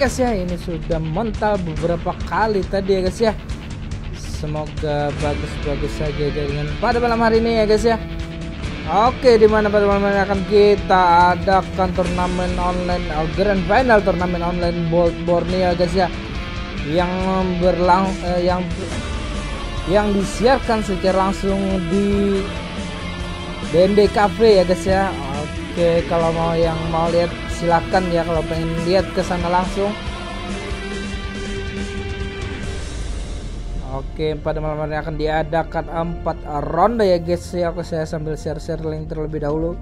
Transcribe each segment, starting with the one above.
Guys ya, ini sudah mental beberapa kali tadi ya guys ya. Semoga bagus-bagus saja jaringan pada malam hari ini ya guys ya. Oke, di mana pada malam hari ini akan kita adakan turnamen online uh, grand final turnamen online Bolt Borneo guys ya. Yang berlang eh, yang yang disiarkan secara langsung di DND Cafe ya guys ya. Oke, kalau mau yang mau lihat silakan ya kalau pengen lihat ke sana langsung. Oke, pada malam hari akan diadakan empat ronde ya guys ya. Aku saya sambil share-share link terlebih dahulu.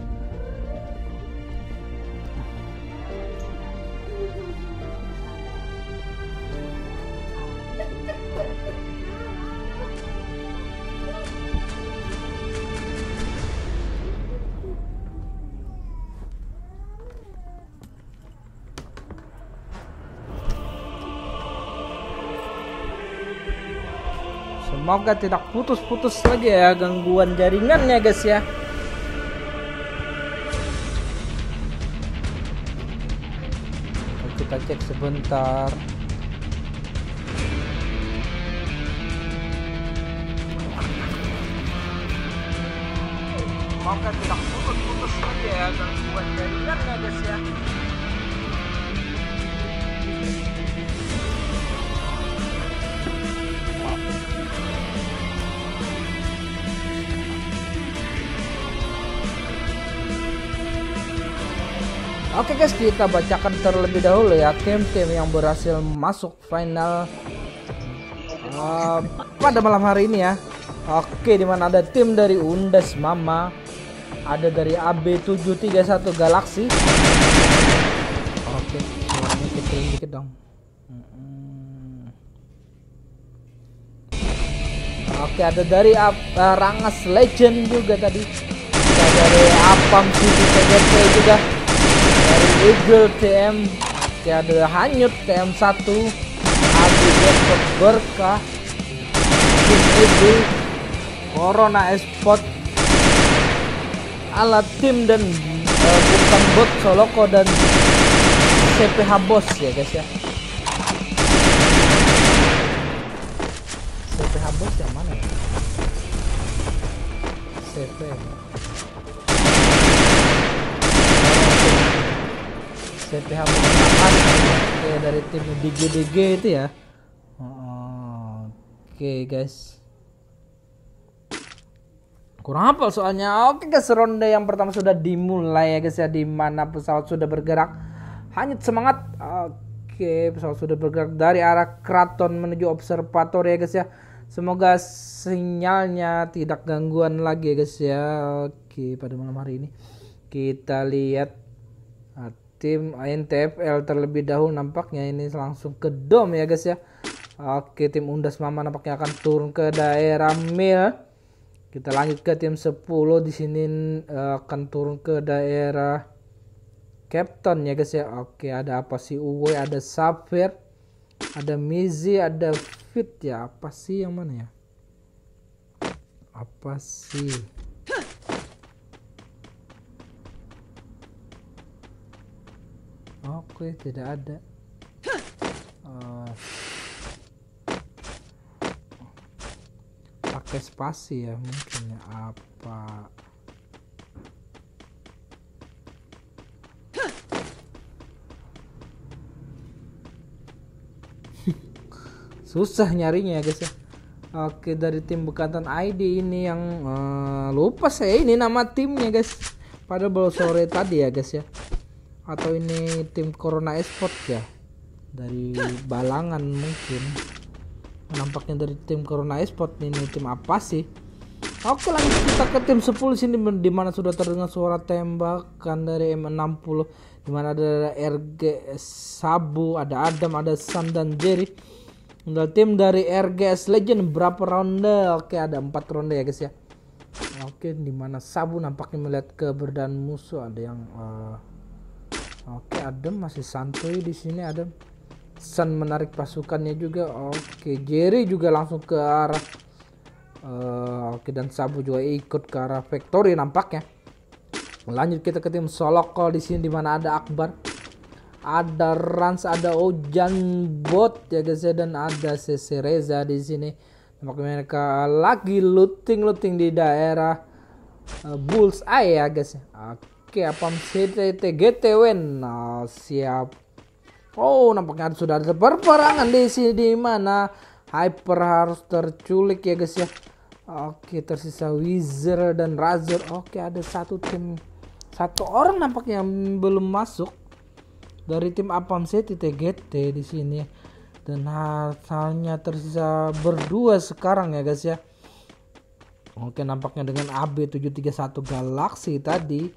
Semoga tidak putus-putus lagi ya gangguan jaringan ya guys ya. Kita cek sebentar. Semoga tidak putus-putus lagi ya gangguan jaringan ya guys ya. Oke guys, kita bacakan terlebih dahulu ya tim-tim yang berhasil masuk final uh, pada malam hari ini ya. Oke, di mana ada tim dari Undes Mama, ada dari AB731 Galaxy. Oke, suaranya kecil dikit dong. Oke, ada dari uh, Rangas Legend juga tadi. Ada dari Apam City juga Eagle TM Oke ada Hanyut TM1 Adi Depot Berkah. Tim Eagle Corona Esport. Alat tim dan uh, bukan bot Soloko dan CPH Bos ya guys ya. CPH Bos yang mana ya? CP CPH Oke dari tim DGDG itu ya. Oke guys. Kurang hafal soalnya? Oke guys ronde yang pertama sudah dimulai ya guys ya Di mana pesawat sudah bergerak Hanyut semangat. Oke pesawat sudah bergerak dari arah keraton menuju observator ya guys ya. Semoga sinyalnya tidak gangguan lagi ya guys ya. Oke pada malam hari ini Kita lihat tim NTFL terlebih dahulu nampaknya ini langsung ke dom ya guys ya. Oke tim Undas Mama nampaknya akan turun ke daerah Mil. Kita lanjut ke tim 10 di sini uh, akan turun ke daerah Captain ya guys ya. Oke ada apa sih? Uwe ada Safir ada Mizi ada Fit ya. Apa sih yang mana ya? Apa sih Oke, tidak ada. Uh, pakai spasi ya mungkin ya apa? Susah nyarinya ya guys ya. Oke dari tim bekantan ID ini yang uh, lupa saya ini nama timnya guys. Pada baru sore tadi ya guys ya atau ini tim Corona Esport ya dari Balangan mungkin nampaknya dari tim Corona Esport ini tim apa sih Oke lanjut kita ke tim 10 sini di mana sudah terdengar suara tembakan dari M60 di mana ada RG Sabu, ada Adam, ada Sam dan Jerry. Tinggal tim dari RGS Legend berapa ronde? Oke ada empat ronde ya guys ya. Oke di mana Sabu nampaknya melihat keberadaan musuh ada yang uh, Oke, Adam masih santuy di sini Adam. Sun menarik pasukannya juga. Oke, Jerry juga langsung ke arah uh, Oke dan Sabu juga ikut ke arah Factory nampaknya. Lanjut kita ke tim Solokol di sini di mana ada Akbar. ada Rans ada Ojan Bot ya guys ya dan ada CC Reza di sini nampaknya mereka lagi looting looting di daerah uh, Bulls Eye ya guys oke apa CTT Wen nah, siap. Oh nampaknya sudah ada perperangan di sini. Di mana? Hyper harus terculik ya guys ya. Oke tersisa Wizard dan Razor. Oke ada satu tim. Satu orang nampaknya belum masuk. Dari tim Apam City TGT di sini dan hasilnya tersisa berdua sekarang ya guys ya. Oke nampaknya dengan AB731 Galaxy tadi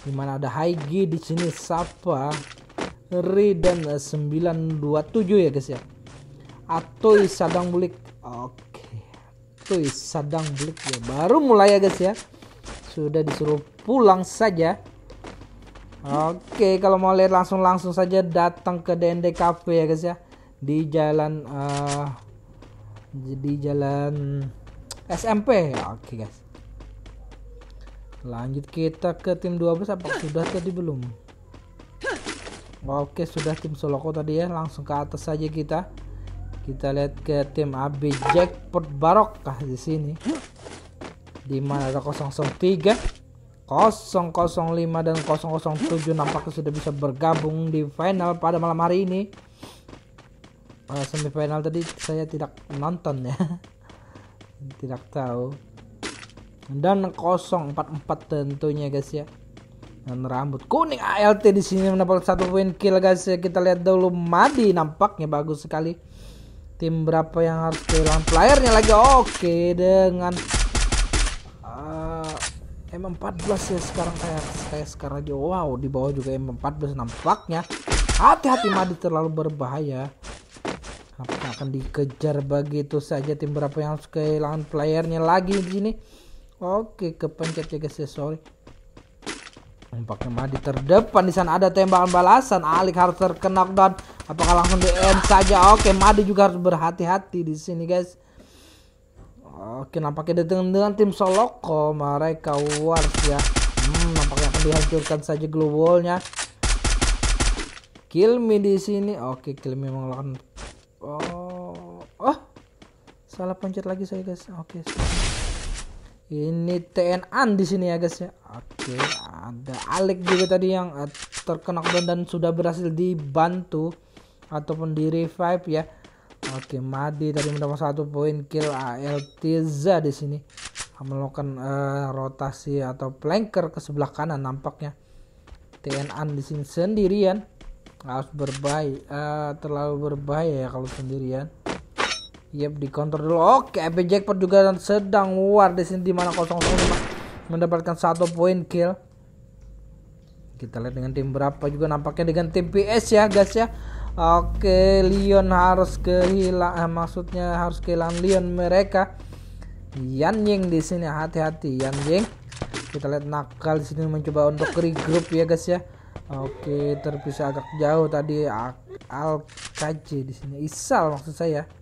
di mana ada Haigi di sini Sapa Ri dan 927 ya guys ya Atoy Sadang Bulik Oke Atoy Sadang Bulik ya baru mulai ya guys ya sudah disuruh pulang saja Oke, kalau mau lihat langsung langsung saja datang ke DND Cafe ya guys ya. Di jalan uh, di jalan SMP. Oke guys. Lanjut kita ke tim 12 apa sudah tadi belum? Oke, sudah tim Soloko tadi ya. Langsung ke atas saja kita. Kita lihat ke tim AB Jackpot Barokah di sini. Di mana ada 003 005 dan 007 nampaknya sudah bisa bergabung di final pada malam hari ini semifinal tadi saya tidak nonton ya tidak tahu dan 044 tentunya guys ya. Dan rambut kuning ALT di sini mendapat satu poin kill guys ya. Kita lihat dulu Madi nampaknya bagus sekali. Tim berapa yang harus kehilangan playernya lagi? Oke dengan M14 ya sekarang. Kayak saya sekarang aja wow di bawah juga M14 nampaknya. Hati-hati Madi terlalu berbahaya. Akan dikejar begitu saja? Tim berapa yang harus kehilangan playernya lagi di sini oke kepencet ya guys ya sorry nampaknya Madi terdepan di sana ada tembakan balasan Alik harus terkena dan apakah langsung end saja oke Madi juga harus berhati-hati di sini guys Oke nampaknya dengan, dengan tim Soloko mereka Wars ya. Hmm, nampaknya akan dihancurkan saja globalnya. Kill me di sini. Oke, kill me mengalahkan. Oh, oh, salah pencet lagi saya guys. Oke. Ini TNA di sini ya guys ya. Oke, ada Alek juga tadi yang uh, terkena dan, dan sudah berhasil dibantu ataupun di revive ya. Oke, Madi tadi mendapat satu poin kill Altiza di sini melakukan uh, rotasi atau flanker ke sebelah kanan nampaknya. TNA di sini sendirian harus berbahaya uh, terlalu berbahaya ya kalau sendirian. Yep, dikontrol dulu. Oke, Epic Jackpot juga sedang war di sini di mana 005 mendapatkan satu poin kill. Kita lihat dengan tim berapa juga nampaknya dengan tim PS ya, guys ya. Oke, Leon harus kehilangan eh, maksudnya harus kehilangan Leon mereka. Yan Ying di sini hati-hati Yan Ying. Kita lihat nakal di sini mencoba untuk regroup ya guys ya. Oke, terpisah agak jauh tadi Al KJ di sini. Isal maksud saya.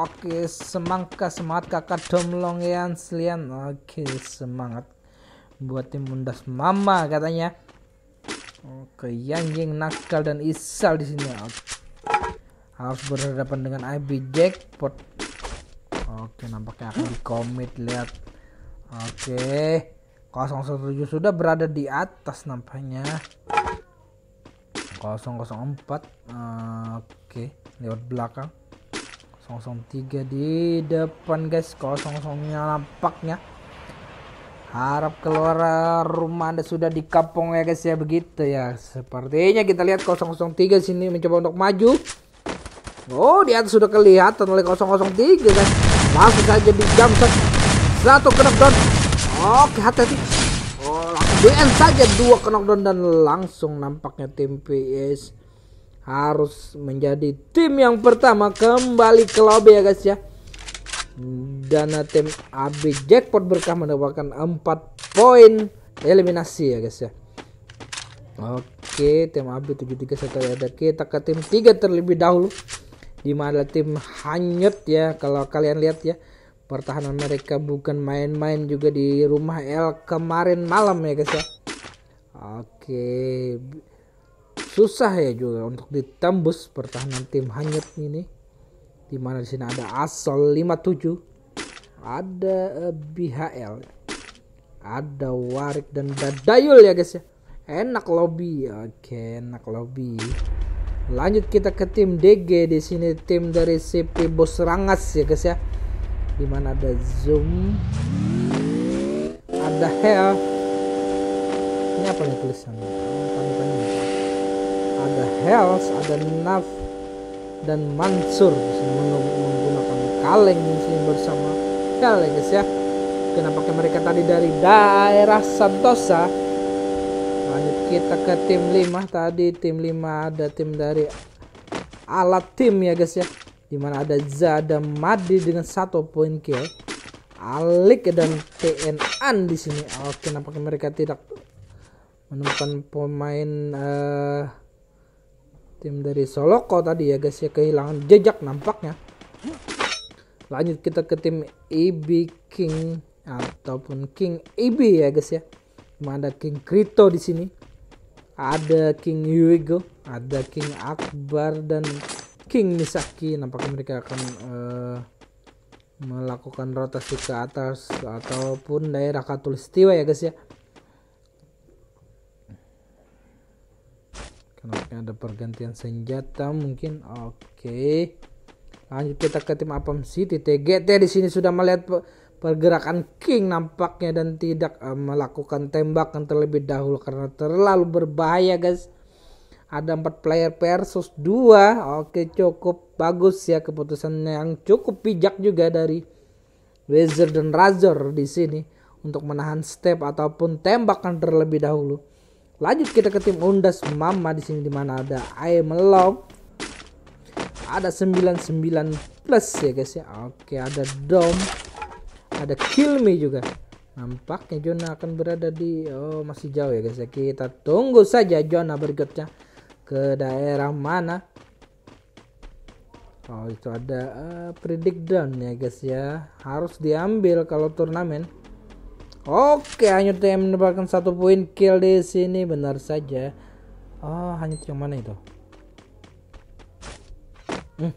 Oke, semangat semangat kakak Domlong yang selian. Oke, semangat buat tim Mundas Mama katanya. Oke, Yang Ying nakal dan Isal di sini. Harus berhadapan dengan IB Jackpot. Oke, nampaknya akan dikomit lihat. Oke. 007 sudah berada di atas nampaknya. 004 oke lewat belakang. 003 di depan guys. 00 nya nampaknya. Harap keluar rumah anda sudah di kampung ya guys ya. Begitu ya. Sepertinya kita lihat 003 sini mencoba untuk maju. Oh di atas sudah kelihatan oleh 003 guys. Langsung saja di jam satu knockdown oke hati-hati end saja dua knockdown dan langsung nampaknya tim PS harus menjadi tim yang pertama kembali ke lobby ya guys ya. Dana tim AB Jackpot berkah mendapatkan 4 poin eliminasi ya guys ya. Oke tim AB 731 ada kita ke tim 3 terlebih dahulu. Di mana tim hanyut ya kalau kalian lihat ya pertahanan mereka bukan main-main juga di rumah L kemarin malam ya guys ya. Oke. Susah ya juga untuk ditembus pertahanan tim hanyut ini. Di mana di sini ada Asol 57 ada eh, BHL ada Warik dan Dadayul ya guys ya. Enak lobby. Oke enak lobby. Lanjut kita ke tim DG di sini tim dari CP Bos Rangas ya guys ya di mana ada zoom? Ada hell. Ini apa nih tulisannya ada health ada naf dan mansur. Menggunakan kaleng sini bersama ya guys ya. Kenapa mereka tadi dari daerah Santosa lanjut kita ke tim 5 tadi tim 5 ada tim dari alat tim ya guys ya di mana ada Zada Madi dengan satu poin kill. Alik dan TNAN di sini. Oke nampaknya mereka tidak menemukan pemain uh, tim dari Soloko tadi ya guys ya kehilangan jejak nampaknya. Lanjut kita ke tim EB King ataupun King EB ya guys ya. Ada King Krito di sini. Ada King Yuigo ada King Akbar dan King Misaki nampaknya mereka akan uh, melakukan rotasi ke atas ataupun daerah katulistiwa ya guys ya. Kenapa ada pergantian senjata? Mungkin oke. Okay. lanjut kita ke tim Apam City. TGT di sini sudah melihat pergerakan King nampaknya dan tidak uh, melakukan tembakan terlebih dahulu karena terlalu berbahaya guys ada empat player versus dua. Oke cukup bagus ya keputusannya yang cukup bijak juga dari Wizard dan Razor di sini untuk menahan step ataupun tembakan terlebih dahulu. Lanjut kita ke tim Undas Mama di sini di mana ada Aim Long ada 99 plus ya guys ya. Oke ada Dom. Ada kill me juga. Nampaknya zona akan berada di oh masih jauh ya guys ya. Kita tunggu saja zona berikutnya ke daerah mana? Oh itu ada uh, predict down ya guys ya. Harus diambil kalau turnamen. Oke hanya yang mendapatkan satu poin kill di sini benar saja. Oh hanya yang mana itu? Hmm.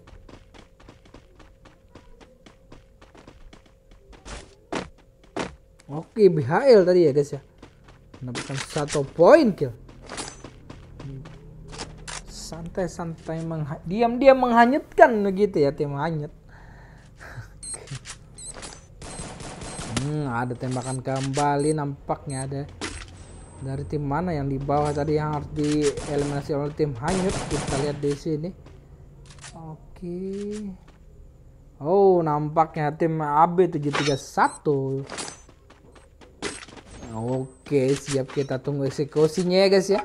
Oke BHL tadi ya guys ya. Mendapatkan satu poin kill Santai-santai Diam-diam menghanyutkan begitu ya tim hanyut. Hmm, Ada tembakan kembali nampaknya ada. Dari tim mana yang di bawah tadi yang harus dieliminasi oleh tim hanyut? Kita lihat di sini. Oke. Oh nampaknya tim AB731 Oke, siap kita tunggu eksekusinya ya guys ya.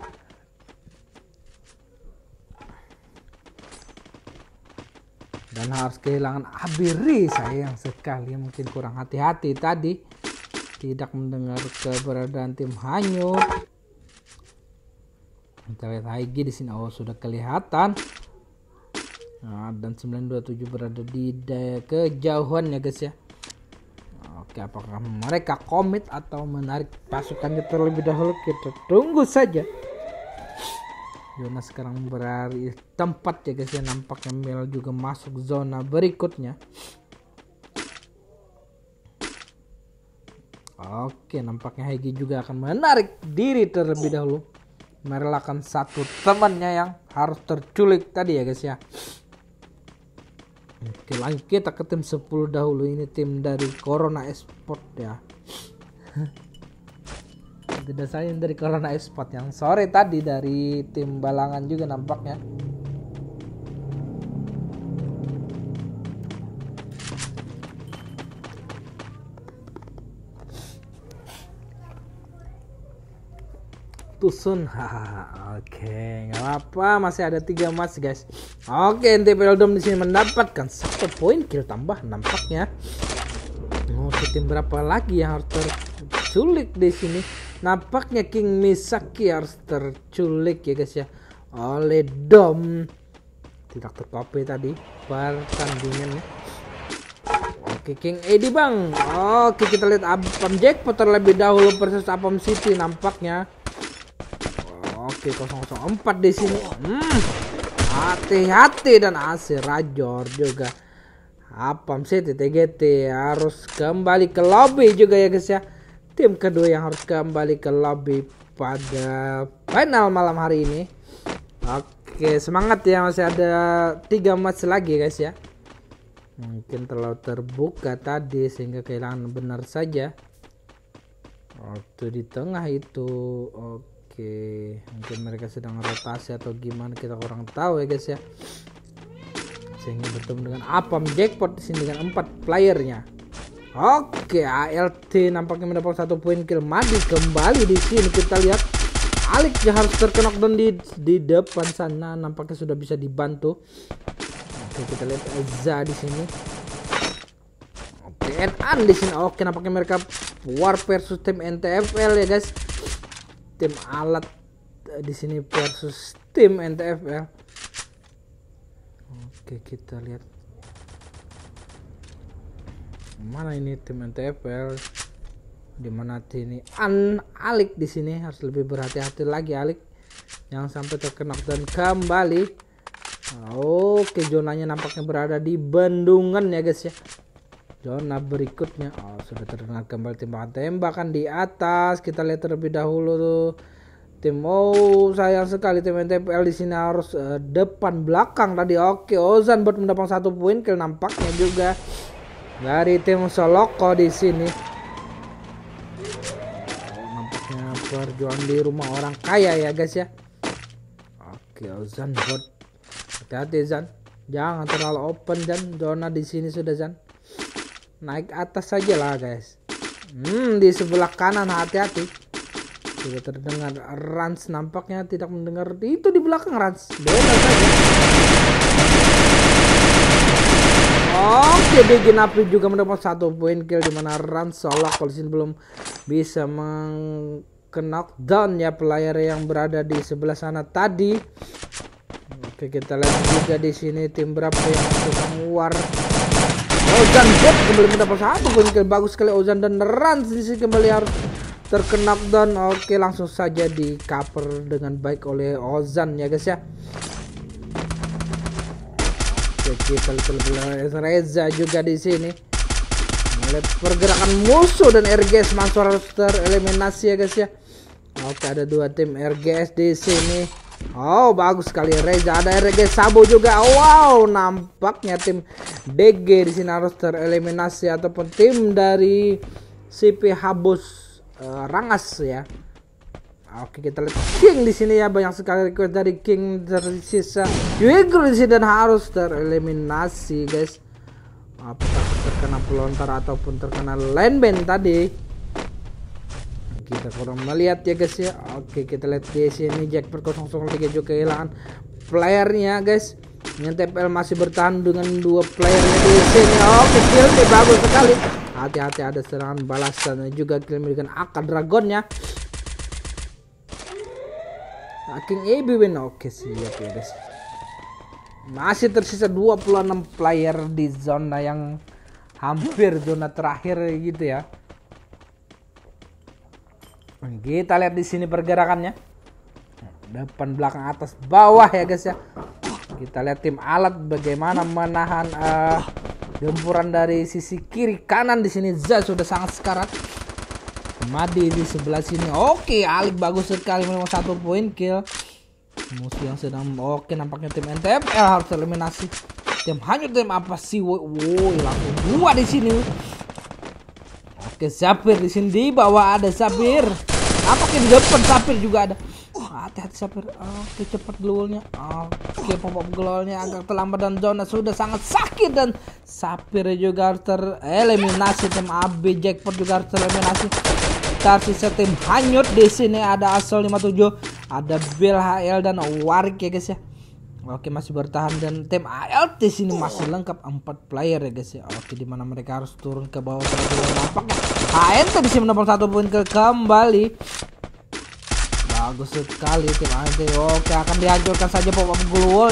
Dan harus kehilangan Abiri sayang sekali mungkin kurang hati-hati tadi tidak mendengar keberadaan tim hanyut. Kita lihat Haigi di sini oh sudah kelihatan. Nah, dan 927 berada di kejauhan ya guys ya. Oke, apakah mereka komit atau menarik pasukannya terlebih dahulu? Kita tunggu saja. Zona sekarang berada di tempat ya guys ya nampaknya Mel juga masuk zona berikutnya. Oke, nampaknya Hegi juga akan menarik diri terlebih dahulu. Merelakan satu temannya yang harus terculik tadi ya guys ya. Oke lanjut kita ke tim 10 dahulu ini tim dari Corona Esport ya tidak saya dari Corona Esport yang sore tadi dari tim Balangan juga nampaknya. Tusun hahaha oke nggak apa masih ada tiga emas guys. Oke okay, NTP Dom di sini mendapatkan satu poin kill tambah nampaknya. Oh tim berapa lagi yang harus terculik di sini nampaknya King Misaki harus terculik ya guys ya. Oleh Dom. Tidak tercopy tadi pertandingannya oke Oke King Edi bang. Oke kita lihat Apam Jackpot terlebih dahulu versus Apam City nampaknya. Oke 004 di sini. Hmm. Hati-hati dan AC Rajor juga. Apam City TGT harus kembali ke lobby juga ya guys ya Tim kedua yang harus kembali ke lobby pada final malam hari ini. Oke semangat ya masih ada tiga match lagi guys ya. Mungkin terlalu terbuka tadi sehingga kehilangan benar saja. Waktu di tengah itu oke. Mungkin mereka sedang rotasi atau gimana kita kurang tahu ya guys ya. Sehingga bertemu dengan Apam Jackpot di sini dengan empat playernya oke ALT nampaknya mendapat satu poin kill Madi kembali di sini kita lihat Alik harus terkena dan di di depan sana nampaknya sudah bisa dibantu Oke kita lihat Eza di sini. Oke An di sini. Oke nampaknya mereka war versus tim NTFL ya guys. Tim alat eh, di sini versus tim NTFL. Oke kita lihat. Mana ini tim NTFL? Di mana ini An Alik di sini harus lebih berhati-hati lagi Alik. Jangan sampai terkena dan kembali. Oke, zonanya nampaknya berada di bendungan ya guys ya. Zona berikutnya, oh sudah terdengar kembali tembakan tembakan di atas. Kita lihat terlebih dahulu tuh. Tim oh sayang sekali tim NTPL di sini harus uh, depan belakang tadi. Oke, Ozan buat mendapat satu poin kill nampaknya juga dari tim Soloko di sini. Oh, nampaknya perjuangan di rumah orang kaya ya guys ya. Oke, Ozan buat hati-hati Zan. Jangan terlalu open dan zona di sini sudah Zan. Naik atas saja lah guys. Hmm di sebelah kanan hati-hati. Sudah terdengar Rans. Nampaknya tidak mendengar itu di belakang Rans. Beda saja Oke, Big Napi juga mendapat satu poin kill di mana Rans Solak kalau sini belum bisa meng down ya player yang berada di sebelah sana tadi. Oke kita lihat juga di sini tim berapa yang sedang war. Ozan Bot kembali mendapat satu poin bagus sekali Ozan dan Rans di sini kembali harus terkena dan oke langsung saja di cover dengan baik oleh Ozan ya guys ya. Lihat Reza juga di sini. Melihat pergerakan musuh dan RGS Mansur harus tereliminasi ya guys ya. Oke ada dua tim RGS di sini. Oh bagus sekali Reza ada RG Sabo juga wow nampaknya tim DG di sini harus tereliminasi ataupun tim dari CP Habus uh, Rangas ya Oke kita lihat. King di sini ya banyak sekali request dari King tersisa. Yuigul di sini dan harus tereliminasi guys. Apakah terkena pelontar ataupun terkena landband tadi? Kita kurang melihat ya guys ya. Oke kita lihat di sini Jack per 003 juga kehilangan playernya guys. Yang TPL masih bertahan dengan dua playernya di sini. Oke kill bagus sekali. Hati-hati ada serangan balasan juga kill dengan akar dragonnya King AB win oke siap ya guys masih tersisa 26 player di zona yang hampir zona terakhir gitu ya kita lihat di sini pergerakannya. Depan, belakang, atas, bawah ya guys ya. Kita lihat tim alat bagaimana menahan uh, gempuran dari sisi kiri kanan di sini Za sudah sangat sekarat. Madi di sebelah sini. Oke, Alik bagus sekali memang satu poin kill. Musuh yang sedang oke nampaknya tim NTFL harus eliminasi. Tim hanyut tim apa sih? Woi, langsung dua di sini. Oke, Sapir di sini di bawah ada Sapir. Nampaknya di depan Sapir juga ada. hati-hati Sapir. Oke, cepat glownya. Oke, pop up glownya agak terlambat dan zona sudah sangat sakit dan Sapir juga harus tereliminasi tim AB Jackpot juga harus tereliminasi. Tersisa tim hanyut di sini ada Asal 57, ada Bill HL dan Warik ya guys ya. Oke masih bertahan dan tim ALT sini masih lengkap 4 player ya guys ya. Oke di mana mereka harus turun ke bawah terlebih nampaknya. ANT bisa mendapat satu poin ke kembali. Bagus sekali tim ANT. Oke akan dihancurkan saja pop up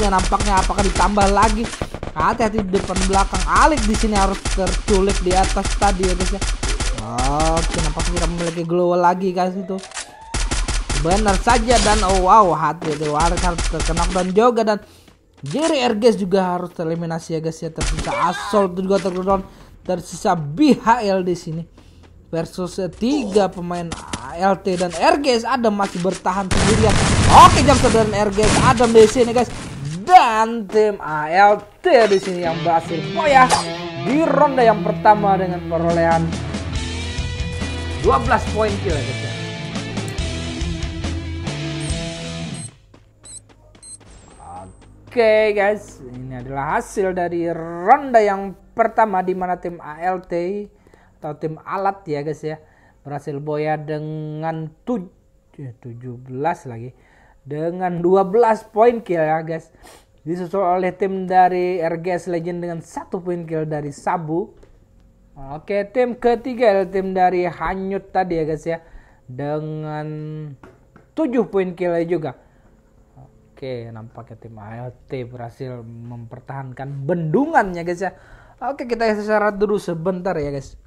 yang nampaknya apakah ditambah lagi hati-hati di depan belakang Alik di sini harus terculik di atas tadi ya guys ya oke nampak kita memiliki global lagi guys itu? Benar saja dan oh wow hati itu harus terkena dan juga dan Jerry Erges juga harus tereliminasi ya guys ya. Tersisa Asol juga terkena tersisa BHL di sini versus tiga pemain LT dan RGS Adam masih bertahan sendirian. Oke jam dan RGS Adam di sini guys. Dan tim ALT di sini yang berhasil boyah di ronde yang pertama dengan perolehan 12 poin kill ya guys. Oke guys, ini adalah hasil dari ronde yang pertama di mana tim ALT atau tim alat ya guys ya berhasil boya dengan tuj 17 lagi. Dengan 12 poin kill ya guys. Disusul oleh tim dari RGS Legend dengan satu poin kill dari Sabu oke tim ketiga adalah tim dari Hanyut tadi ya guys ya. Dengan 7 poin kill juga. Oke nampaknya tim ALT berhasil mempertahankan bendungannya guys ya. Oke kita istirahat dulu sebentar ya guys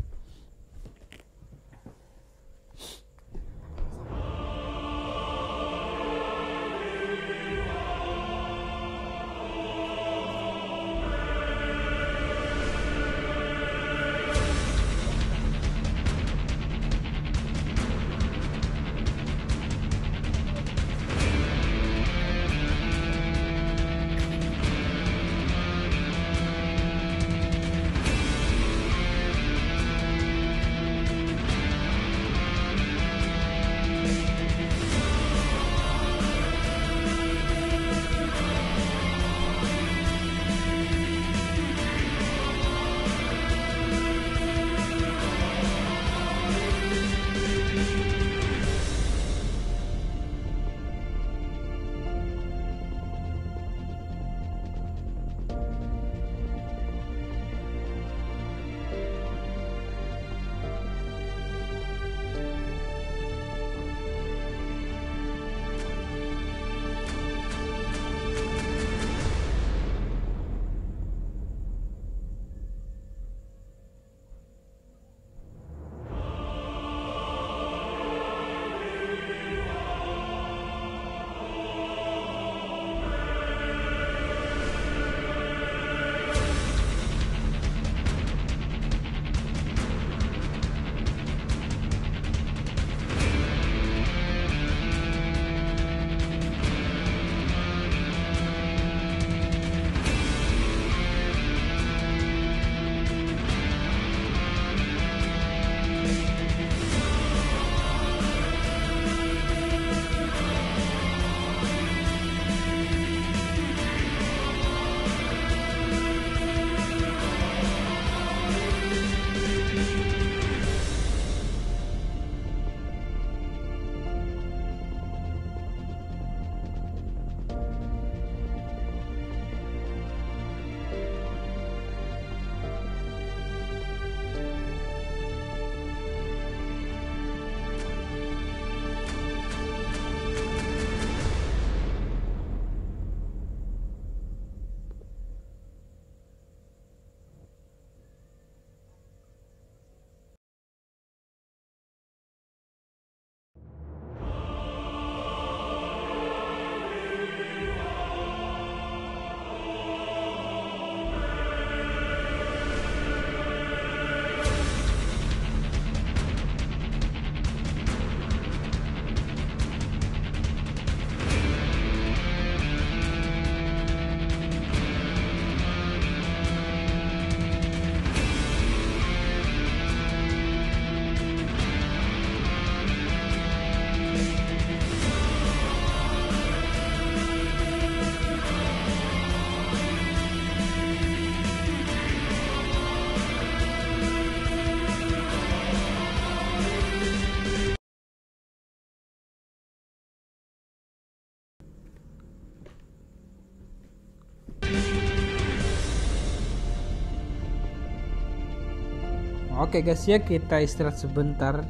Oke guys ya kita istirahat sebentar.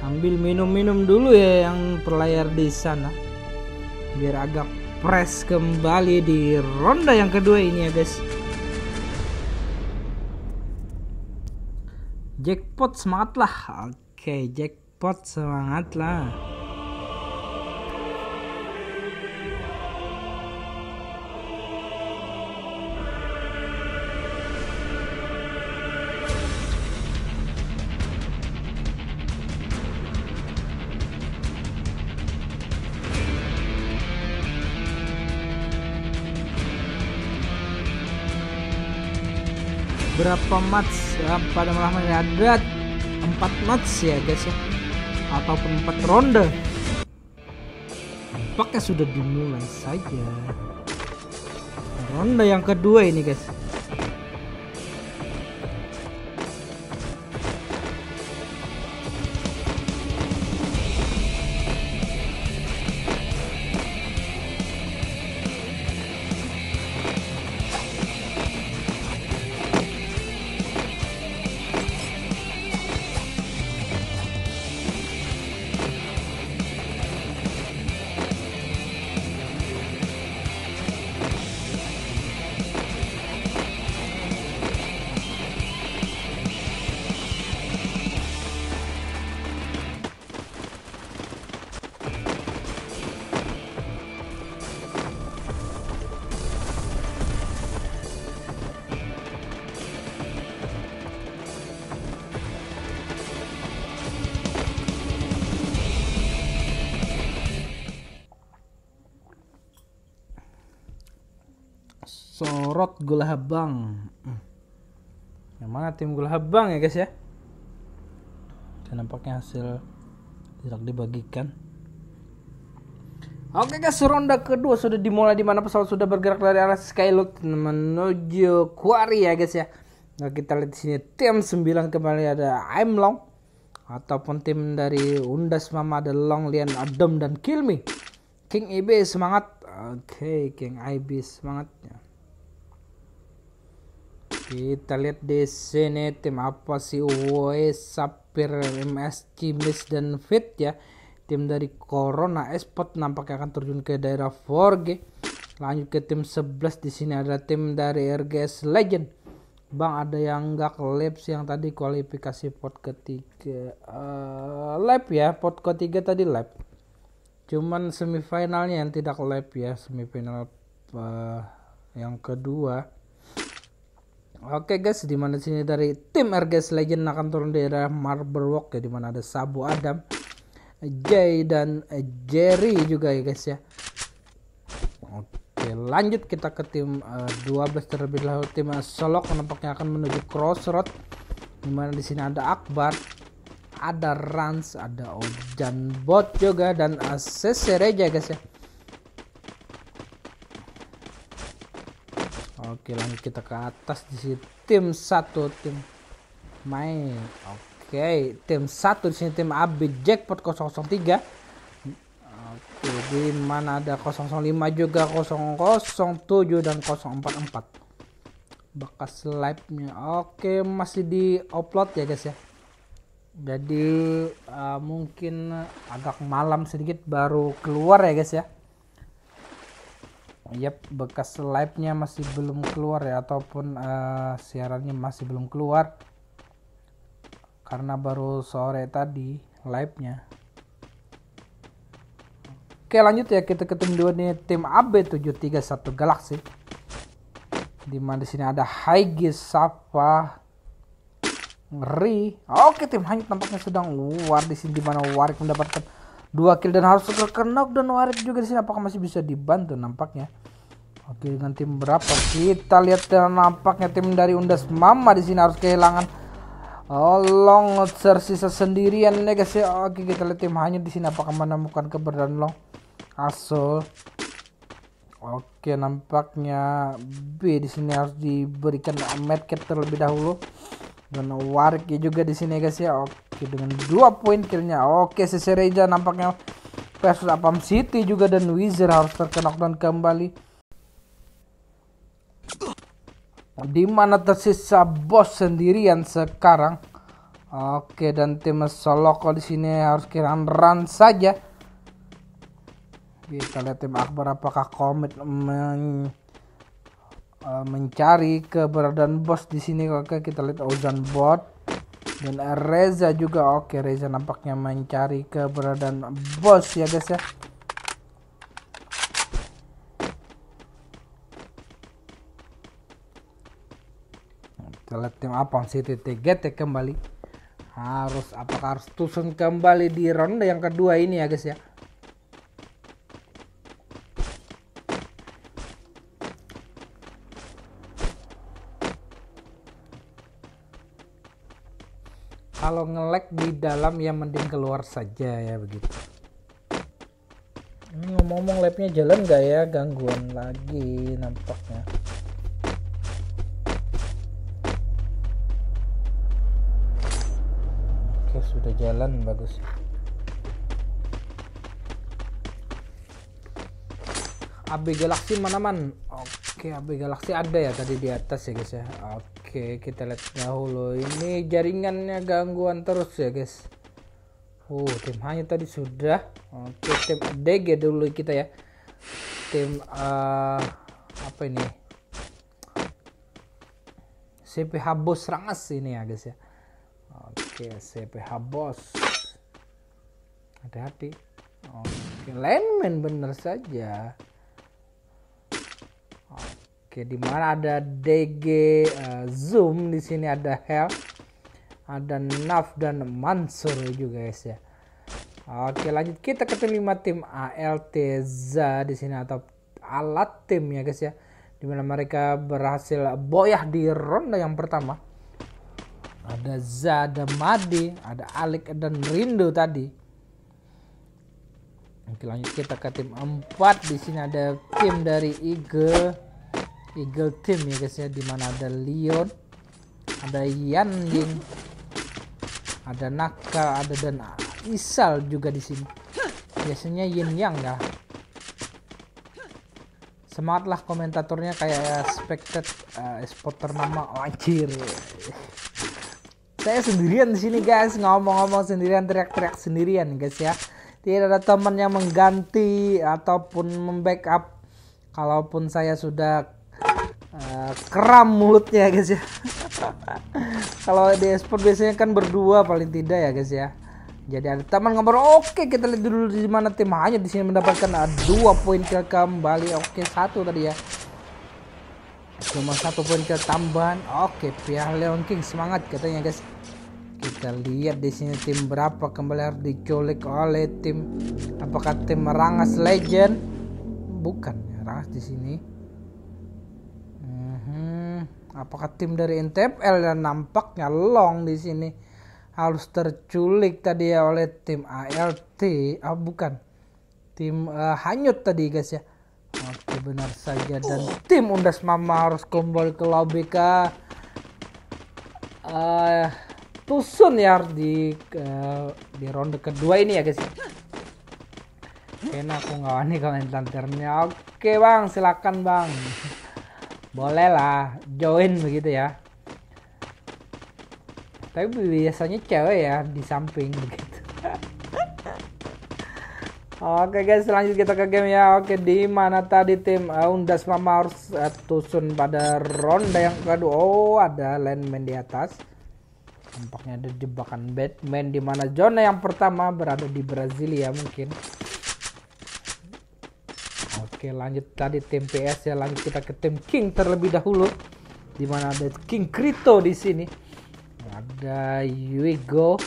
Sambil minum-minum dulu ya yang perlayar di sana. Biar agak press kembali di ronde yang kedua ini ya guys. Jackpot semangat lah oke jackpot semangat berapa match? Ya, pada malam ini ada? Empat match ya guys ya. Ataupun empat ronde. Tampaknya sudah dimulai saja? Ronde yang kedua ini guys sorot gula habang yang mana tim gula habang ya guys ya dan nampaknya hasil tidak dibagikan Oke guys, ronde kedua sudah dimulai di mana pesawat sudah bergerak dari arah Skyloot menuju Quarry ya guys ya. Nah, kita lihat di sini tim 9 kembali ada I'm Long ataupun tim dari Undas Mama ada Long Lian Adam dan Kill Me. King IB semangat. Oke, King IB semangatnya. Kita lihat di sini tim apa sih Uwe, Sapir, MSC, Miss dan Fit ya. Tim dari Corona Esport nampaknya akan terjun ke daerah 4G. Lanjut ke tim 11 di sini ada tim dari RGS Legend. Bang ada yang nggak labs yang tadi kualifikasi pot ketiga uh, lab ya pot ketiga tadi lab cuman semifinalnya yang tidak lab ya semifinal uh, yang kedua Oke guys, di mana sini dari tim RGS Legend akan turun di daerah Marble Walk ya, di mana ada Sabu Adam, Jay dan Jerry juga ya guys ya. Oke, lanjut kita ke tim uh, 12 terlebih dahulu tim uh, Solok nampaknya akan menuju Crossroad. Di mana di sini ada Akbar, ada Rans, ada Ojan Bot juga dan uh, guys ya. Oke kita ke atas di sini. Tim satu tim main. Oke tim satu di sini tim AB Jackpot 003. Oke di mana ada 005 juga 007 dan 044 bekas live nya oke masih di upload ya guys ya. Jadi uh, mungkin agak malam sedikit baru keluar ya guys ya Yap, bekas live-nya masih belum keluar ya ataupun uh, siarannya masih belum keluar karena baru sore tadi live-nya. Oke lanjut ya kita ketemu dua nih tim AB731 Galaxy. Di mana di sini ada Haigi Safa Ngeri. Oke tim hanyut nampaknya sedang luar di sini di mana Warik mendapatkan dua kill dan harus terkenok dan Warik juga di sini. Apakah masih bisa dibantu? Nampaknya. Oke dengan tim berapa? Kita lihat dan nampaknya tim dari Undas Mama di sini harus kehilangan oh, long tersisa sendirian. Ya guys ya. Oke kita lihat tim hanya di sini apakah menemukan keberadaan long aso oke nampaknya B di sini harus diberikan medkit terlebih dahulu dan Warik juga di sini guys ya. Oke dengan dua poin killnya. Oke Sesereja nampaknya versus Apam City juga dan Wizard harus terkena dan kembali. Di mana tersisa bos sendirian sekarang? Oke dan tim Soloko di sini harus kiraan run saja. Kita lihat tim Akbar apakah komit men, uh, mencari keberadaan bos di sini. Oke kita lihat Ozan bot dan Reza juga. Oke Reza nampaknya mencari keberadaan bos ya guys ya. Kita lihat tim apa City TGT kembali. Harus apakah harus tusun kembali di ronde yang kedua ini ya guys ya kalau ngelek di dalam ya mending keluar saja ya begitu. Ini ngomong-ngomong labnya jalan nggak ya? Gangguan lagi nampaknya. Sudah jalan bagus. AB Galaxy mana man Oke AB Galaxy ada ya tadi di atas ya guys ya? Oke kita lihat dahulu. Ini jaringannya gangguan terus ya guys. Oh tim hanya tadi sudah. Oke tim DG dulu kita ya. Tim uh, apa ini? CPH Bos Rangas ini ya guys ya. Oke, CPH bos. Hati-hati. Oke, lineman bener saja. Oke, di mana ada DG uh, eh, Zoom di sini ada Hell, ada Naf dan Mansur juga guys ya. Oke, lanjut kita ke tim 5 tim ALTZ di sini atau alat tim ya guys ya. Di mana mereka berhasil boyah di ronde yang pertama ada Za, ada Madi, ada Alik dan Rindu tadi. Oke lanjut kita ke tim 4 di sini ada tim dari Eagle Eagle Team ya guys ya di mana ada Leon ada Yan Ying ada Naka ada dan Isal juga di sini. Biasanya Yin Yang ya. Semangatlah komentatornya kayak expected uh, spot ternama oh, anjir. Saya sendirian di sini guys. Ngomong-ngomong sendirian teriak-teriak sendirian guys ya. Tidak ada teman yang mengganti ataupun membackup. Kalaupun saya sudah uh, kram mulutnya guys ya. Kalau di esport biasanya kan berdua paling tidak ya guys ya. Jadi ada teman ngobrol oke kita lihat dulu di mana tim hanya di sini mendapatkan uh, dua poin kill kembali. Oke satu tadi ya. Cuma satu poin kill tambahan. Oke pihak Leon King semangat katanya guys. Kita lihat di sini tim berapa kembali harus diculik oleh tim. Apakah tim Rangas Legend bukan ya Rangas di sini apakah tim dari NTPL dan nampaknya long di sini. Harus terculik tadi ya oleh tim ALT ah bukan. Tim uh, hanyut tadi guys ya. Oke benar saja. Dan tim Undas Mama harus kembali ke lobby ke uh, Tusun ya di uh, di ronde kedua ini ya guys. Kena aku nggak wani komentarnya. Oke bang, silakan bang. Boleh lah join begitu ya. Tapi biasanya cewek ya di samping begitu. Oke guys, lanjut kita ke game ya. Oke, di mana tadi tim Undas Mama harus uh, tusun pada ronde yang kedua. Oh, ada landman di atas. Tampaknya ada jebakan Batman di mana zona yang pertama berada di Brasilia mungkin. Oke, lanjut tadi tim PS ya. Lanjut kita ke tim King terlebih dahulu. Di mana ada King Krito di sini. Ada Yuigo.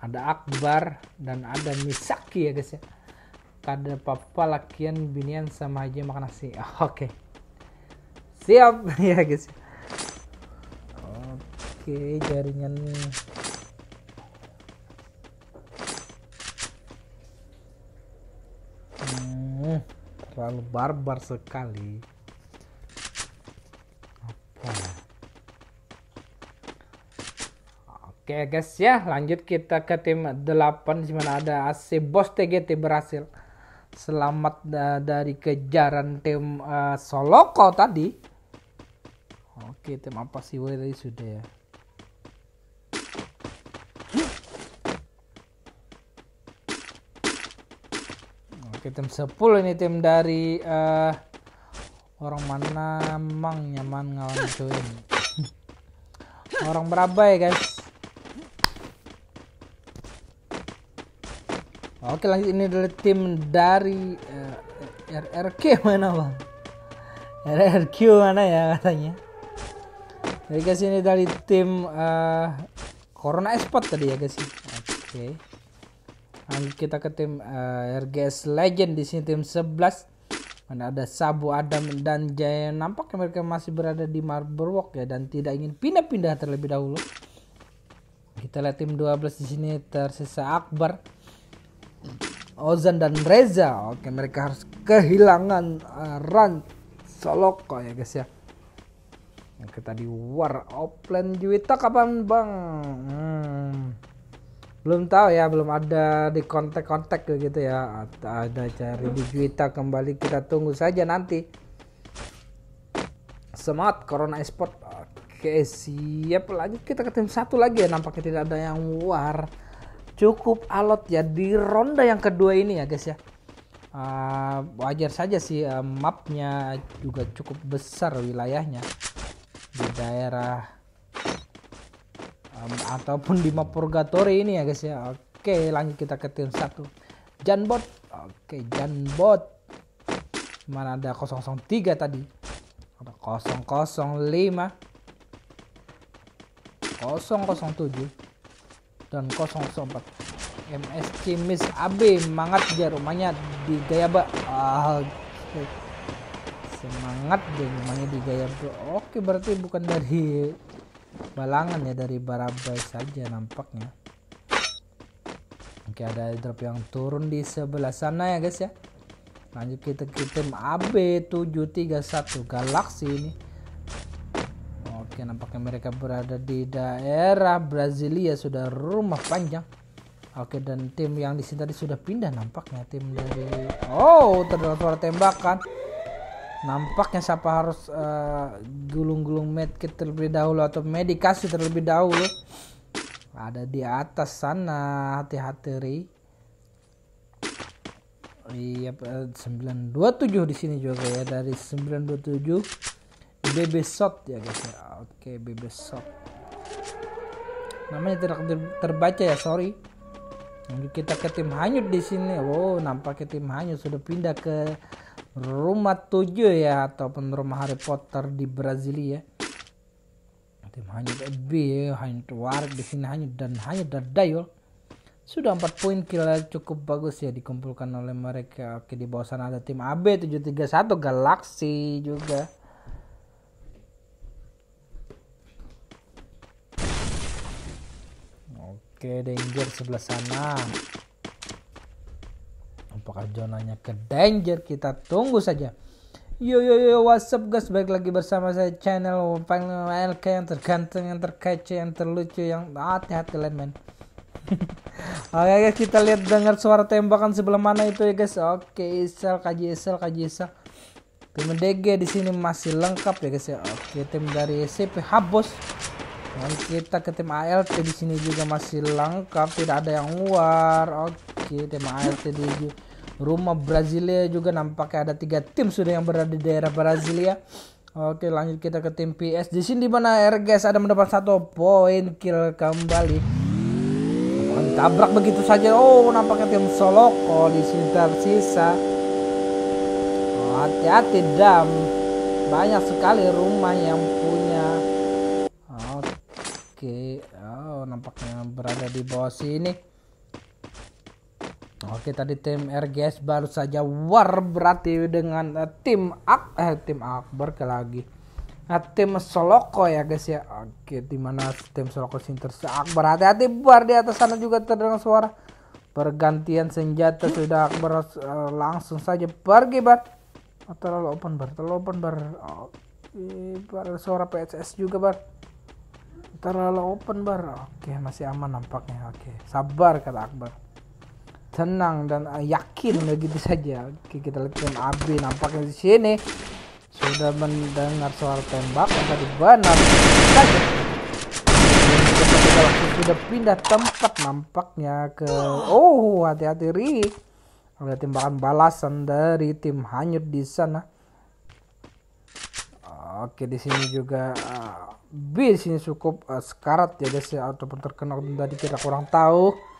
Ada Akbar dan ada Misaki ya guys ya. Ada papa lakian binian sama aja makan nasi. Oke. Siap ya guys. Oke, jaringan hmm, terlalu barbar sekali. Apa? Oke guys ya, lanjut kita ke tim 8 di mana ada AC Bos TGT berhasil selamat dari kejaran tim uh, Soloko tadi. Oke, tim apa sih tadi sudah ya? Oke tim 10 ini tim dari uh, orang mana mang nyaman ngalamin orang berapa ya guys. Oke lanjut. Ini adalah tim dari uh, eh, RRQ mana bang? RRQ mana ya katanya. Jadi guys ini dari tim uh, Corona Esport tadi ya guys. Oke. lanjut kita ke tim uh, RGS Legend di sini tim 11 mana ada Sabu Adam dan Jaya. Nampaknya mereka masih berada di Marble Walk ya dan tidak ingin pindah-pindah terlebih dahulu. Kita lihat tim 12 di sini tersisa Akbar Ozan dan Reza. Oke mereka harus kehilangan uh, Ran Soloko ya guys ya. Kita di War Oplan Juwita kapan bang. Hmm belum tahu ya belum ada di kontak-kontak gitu ya. Ada cari di Juita kembali kita tunggu saja nanti. Semangat Corona Esport. Oke siap lanjut kita ke tim satu lagi ya nampaknya tidak ada yang war. Cukup alot ya di ronde yang kedua ini ya guys ya. Uh, wajar saja sih uh, mapnya juga cukup besar wilayahnya di daerah um, ataupun di map purgatory ini ya guys ya. Oke lanjut kita ke tim satu. Janbot. Oke Janbot. Mana ada 003 tadi? Ada 005 007 dan 004 MSC Miss AB semangat dia rumahnya di Gayaba. Ah, semangat deh rumahnya di Gayaba. Oke berarti bukan dari balangan ya dari Barabai saja nampaknya. Oke ada drop yang turun di sebelah sana ya guys ya. Lanjut kita ke tim AB731 Galaxy ini. Oke nampaknya mereka berada di daerah Brasilia sudah rumah panjang. Oke dan tim yang di sini tadi sudah pindah nampaknya tim dari Oh suara tembakan nampaknya siapa harus uh, gulung-gulung medkit terlebih dahulu atau medikasi terlebih dahulu? Ada di atas sana hati-hati ri. Iya 927 di sini juga ya dari 927 BB shot ya guys ya. Oke BB shot. Namanya tidak terbaca ya sorry. Kita ke tim hanyut di sini. Wow nampaknya tim hanyut sudah pindah ke rumah tujuh ya ataupun rumah Harry Potter di Brasilia. Tim hanya B hanya warik di sini hanya dan hanya dan Dayol. Sudah 4 poin kill cukup bagus ya dikumpulkan oleh mereka. Oke di bawah sana ada tim AB 731 Galaxy juga. Oke danger sebelah sana apakah zonanya ke danger kita tunggu saja. Yo yo yo what's up guys? Balik lagi bersama saya channel panggil LK yang terganteng yang terkece yang terlucu yang hati-hati lain men. Oke guys kita lihat dengar suara tembakan sebelah mana itu ya guys. Oke Isel kaji Isel kaji Isel. Tim DG di sini masih lengkap ya guys ya. Oke tim dari SCP Habos. Dan kita ke tim ALT di sini juga masih lengkap tidak ada yang war. Oke tim ALT di rumah Brasilia juga nampaknya ada tiga tim sudah yang berada di daerah Brasilia. Oke lanjut kita ke tim PS di sini di mana RGS ada mendapat satu poin kill kembali. Tabrak begitu saja. Oh nampaknya tim Soloko di sini tersisa. Oh, hati-hati dam. Banyak sekali rumah yang punya. Oke. Oh nampaknya berada di bawah sini Oke tadi tim RGS baru saja war berarti dengan uh, tim Ak eh tim Akbar ke lagi. Nah, tim Soloko ya guys ya. Oke di mana tim Soloko sini Akbar hati-hati bar di atas sana juga terdengar suara pergantian senjata sudah Akbar uh, langsung saja pergi bar. Oh, terlalu open bar, terlalu open bar. Oke, bar suara PSS juga bar. Terlalu open bar. Oke masih aman nampaknya. Oke sabar kata Akbar tenang dan uh, yakin begitu saja. Oke, kita lihat AB nampaknya di sini. Sudah mendengar suara tembak tadi benar saja. Sudah pindah tempat nampaknya ke oh hati-hati ri. Ada tembakan balasan dari tim hanyut di sana. Oke, di sini juga uh, B di sini cukup uh, sekarat. Ya guys ya ataupun terkena tadi kita kurang tahu.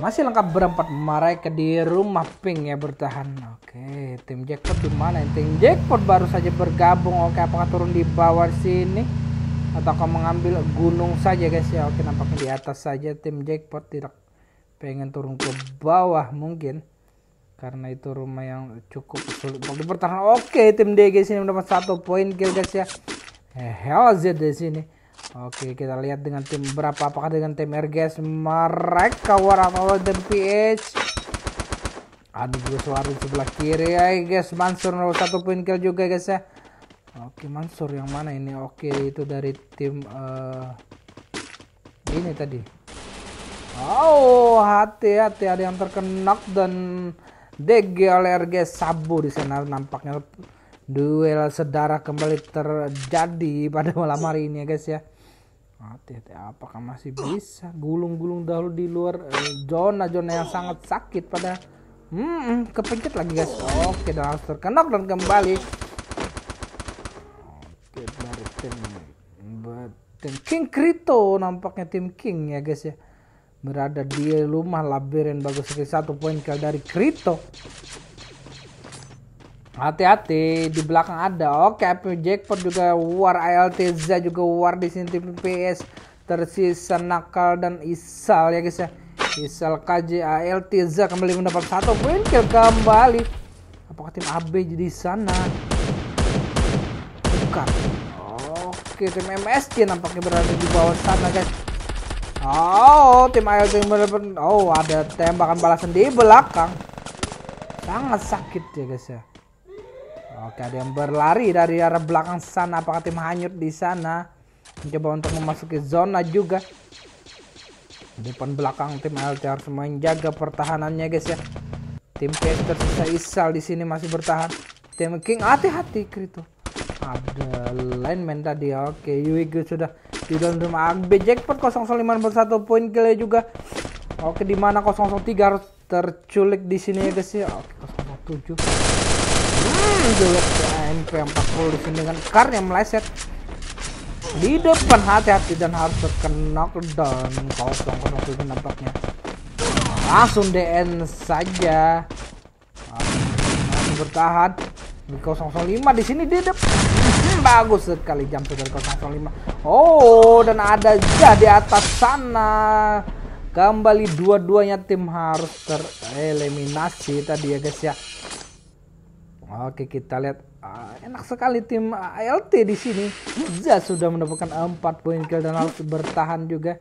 Masih lengkap berempat mereka di rumah pink ya bertahan. Oke, tim jackpot di mana? Tim jackpot baru saja bergabung. Oke, apakah turun di bawah sini atau akan mengambil gunung saja guys ya? Oke, nampaknya di atas saja tim jackpot tidak pengen turun ke bawah mungkin karena itu rumah yang cukup sulit untuk dipertahankan. Oke, tim DG sini mendapat satu poin guys ya. Z di sini. Oke, kita lihat dengan tim berapa apakah dengan tim RGS mereka warawal dan PH. Ada juga suara di sebelah kiri ya guys. Mansur satu poin kill juga guys ya. Oke, Mansur yang mana ini? Oke, itu dari tim uh, ini tadi. Oh, hati-hati ada yang terkena dan DG oleh RGS Sabu di sana nampaknya duel sedarah kembali terjadi pada malam hari ini ya guys ya hati-hati apakah masih bisa gulung-gulung dahulu di luar eh, zona zona yang sangat sakit pada hmm kepencet lagi guys. Oke dan harus terkena dan kembali. Oke dari tim tim King Krito nampaknya tim King ya guys ya. Berada di rumah labirin bagus sekali satu poin kali dari Krito Hati-hati di belakang ada. Oke, okay, jackpot juga war ALTZ juga war di sini tim PS tersisa nakal dan Isal ya guys ya. Isal KJ ALTZ kembali mendapat satu poin kill kembali. Apakah tim AB jadi sana? Bukan. Oke, tim MSC nampaknya berada di bawah sana guys. Oh, tim ALT mendapat oh ada tembakan balasan di belakang. Sangat sakit ya guys ya. Oke, ada yang berlari dari arah belakang sana. Apakah tim hanyut di sana? Mencoba untuk memasuki zona juga. Depan belakang tim LT harus menjaga pertahanannya guys ya. Tim PS tersisa Isal di sini masih bertahan. Tim King hati-hati Krito. Ada lineman tadi. Oke, Yuigo sudah di dalam rumah AB jackpot 005 bersatu poin kill juga. Oke, di mana 003 harus terculik di sini ya guys ya. Oke, 007 jelek. MP40 di sini dengan kar yang meleset di depan. Hati-hati dan harus terkena down kosong kosong itu nampaknya. Langsung DN saja. Masih bertahan. Di 005 di sini di depan hmm, bagus sekali jam dari 005 oh dan ada aja di atas sana. Kembali dua-duanya tim harus tereliminasi tadi ya guys ya Oke kita lihat uh, enak sekali tim ALT di sini. Zaz sudah mendapatkan 4 poin kill dan harus bertahan juga.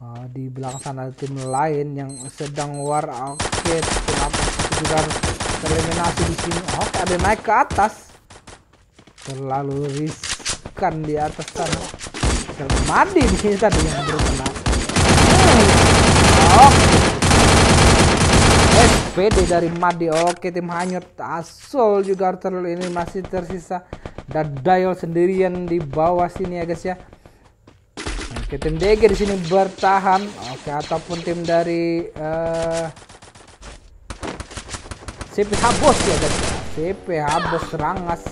Uh, di belakang sana tim lain yang sedang war. Oke, tim apa juga harus tereliminasi di sini. Oke, ada naik ke atas. Terlalu riskan di atas sana. Mandi di sini tadi yang berkena. Hmm. Oke. PD dari Madi oke tim hanyut Asol juga terlalu ini masih tersisa. Dan Dial sendirian di bawah sini ya guys ya. Oke tim DG di sini bertahan. Oke ataupun tim dari uh, eh, CP Habos ya guys. CP Habos Rangas.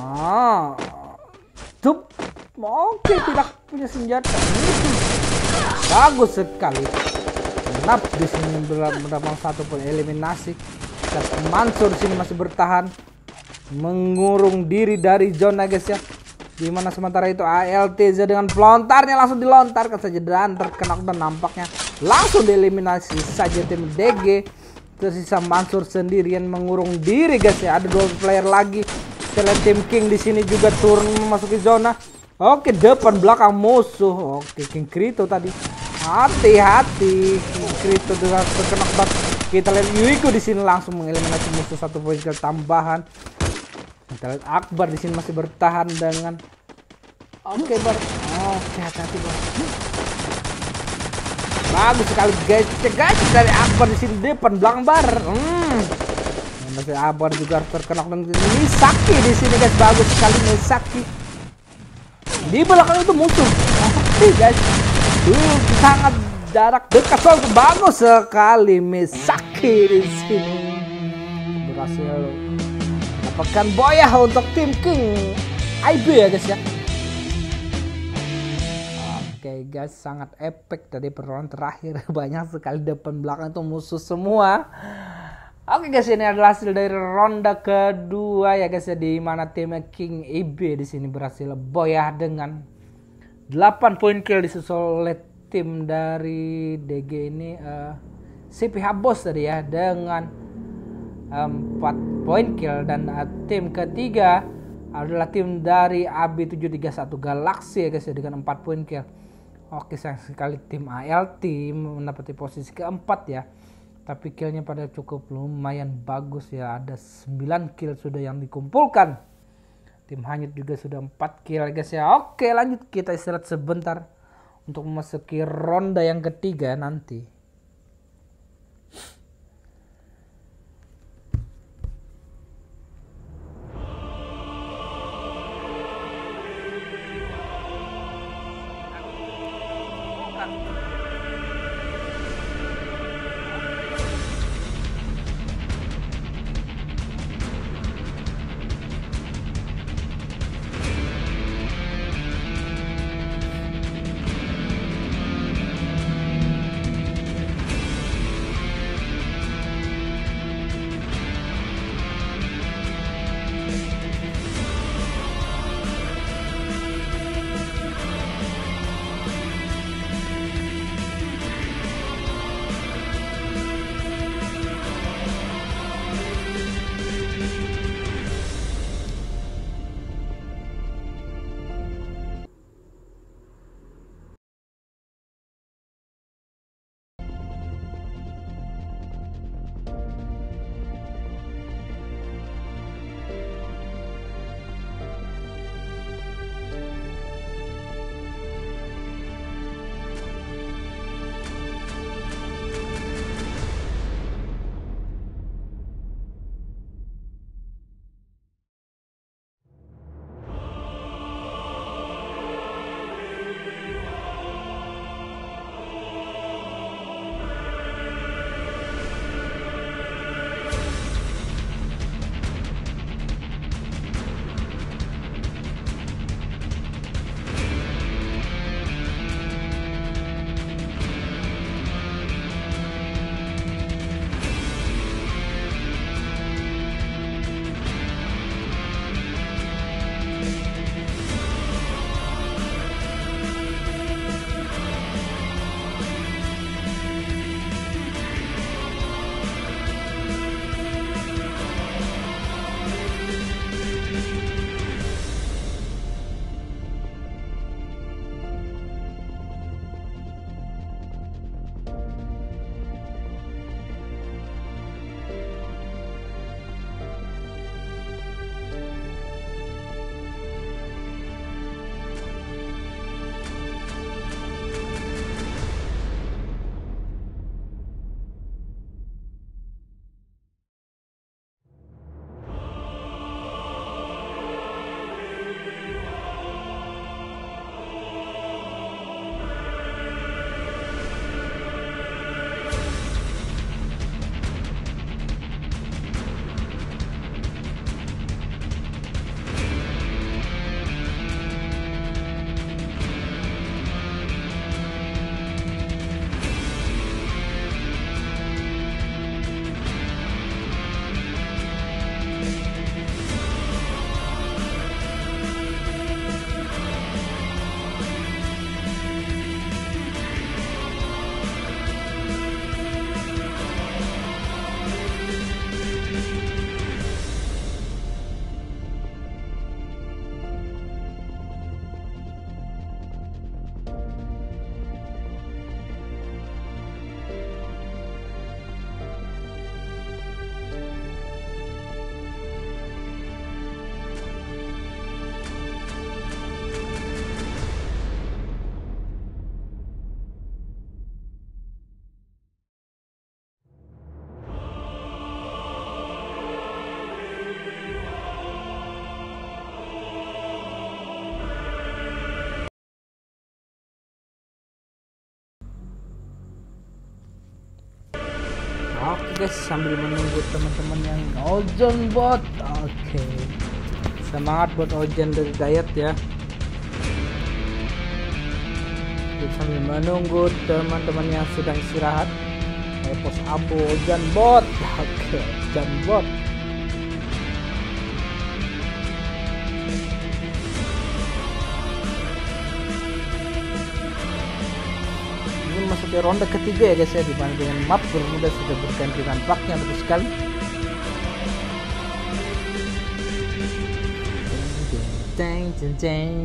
Ah. Tuh oke tidak punya senjata. Bagus sekali genap di sini berapa satu pun eliminasi. Dan Mansur sini masih bertahan mengurung diri dari zona guys ya. Di mana sementara itu ALTZ dengan pelontarnya langsung dilontarkan saja dan terkena dan nampaknya. Langsung dieliminasi saja tim DG tersisa Mansur sendirian mengurung diri guys ya. Ada dua player lagi. Selain tim King di sini juga turun memasuki zona. Oke depan belakang musuh. Oke King Krito tadi Hati-hati. Krito dengan terkena bat. Kita lihat Yuiko di sini langsung mengeliminasi musuh satu poin tambahan. Kita lihat Akbar di sini masih bertahan dengan Oke, Bar. Oke, hati-hati, Bar. Bagus sekali guys. Guys dari Akbar di sini depan belakang Bar. Hmm. Masih Akbar juga terkena dan Misaki di sini guys. Bagus sekali Misaki. Di belakang itu musuh. Oke, guys. Uh, sangat jarak dekat. So, bagus sekali Misaki di sini. Berhasil mendapatkan boya untuk tim King IB ya guys ya. Oke guys sangat epic tadi perlawanan terakhir. Banyak sekali depan belakang itu musuh semua. Oke guys ini adalah hasil dari ronde kedua ya guys ya di mana tim King IB di sini berhasil boyah dengan 8 poin kill disusul oleh tim dari DG ini uh, eh, CPH Boss tadi ya dengan um, 4 poin kill. Dan uh, tim ketiga adalah tim dari AB731 Galaxy ya guys ya dengan 4 poin kill. Oke sayang sekali tim ALT mendapati posisi keempat ya. Tapi killnya pada cukup lumayan bagus ya ada 9 kill sudah yang dikumpulkan tim hanyut juga sudah 4 kill guys ya. Oke lanjut kita istirahat sebentar untuk memasuki ronde yang ketiga nanti guys, sambil menunggu teman-teman yang ozon bot. Oke. Semangat buat ojen dari diet ya. Kita sambil menunggu teman-teman yang sedang istirahat. Epos Abu ojan bot. Oke, ojan bot. Ke ronde ketiga ya guys ya di mana dengan map bermuda sudah berganti nampaknya bagus sekali Jeng jeng jeng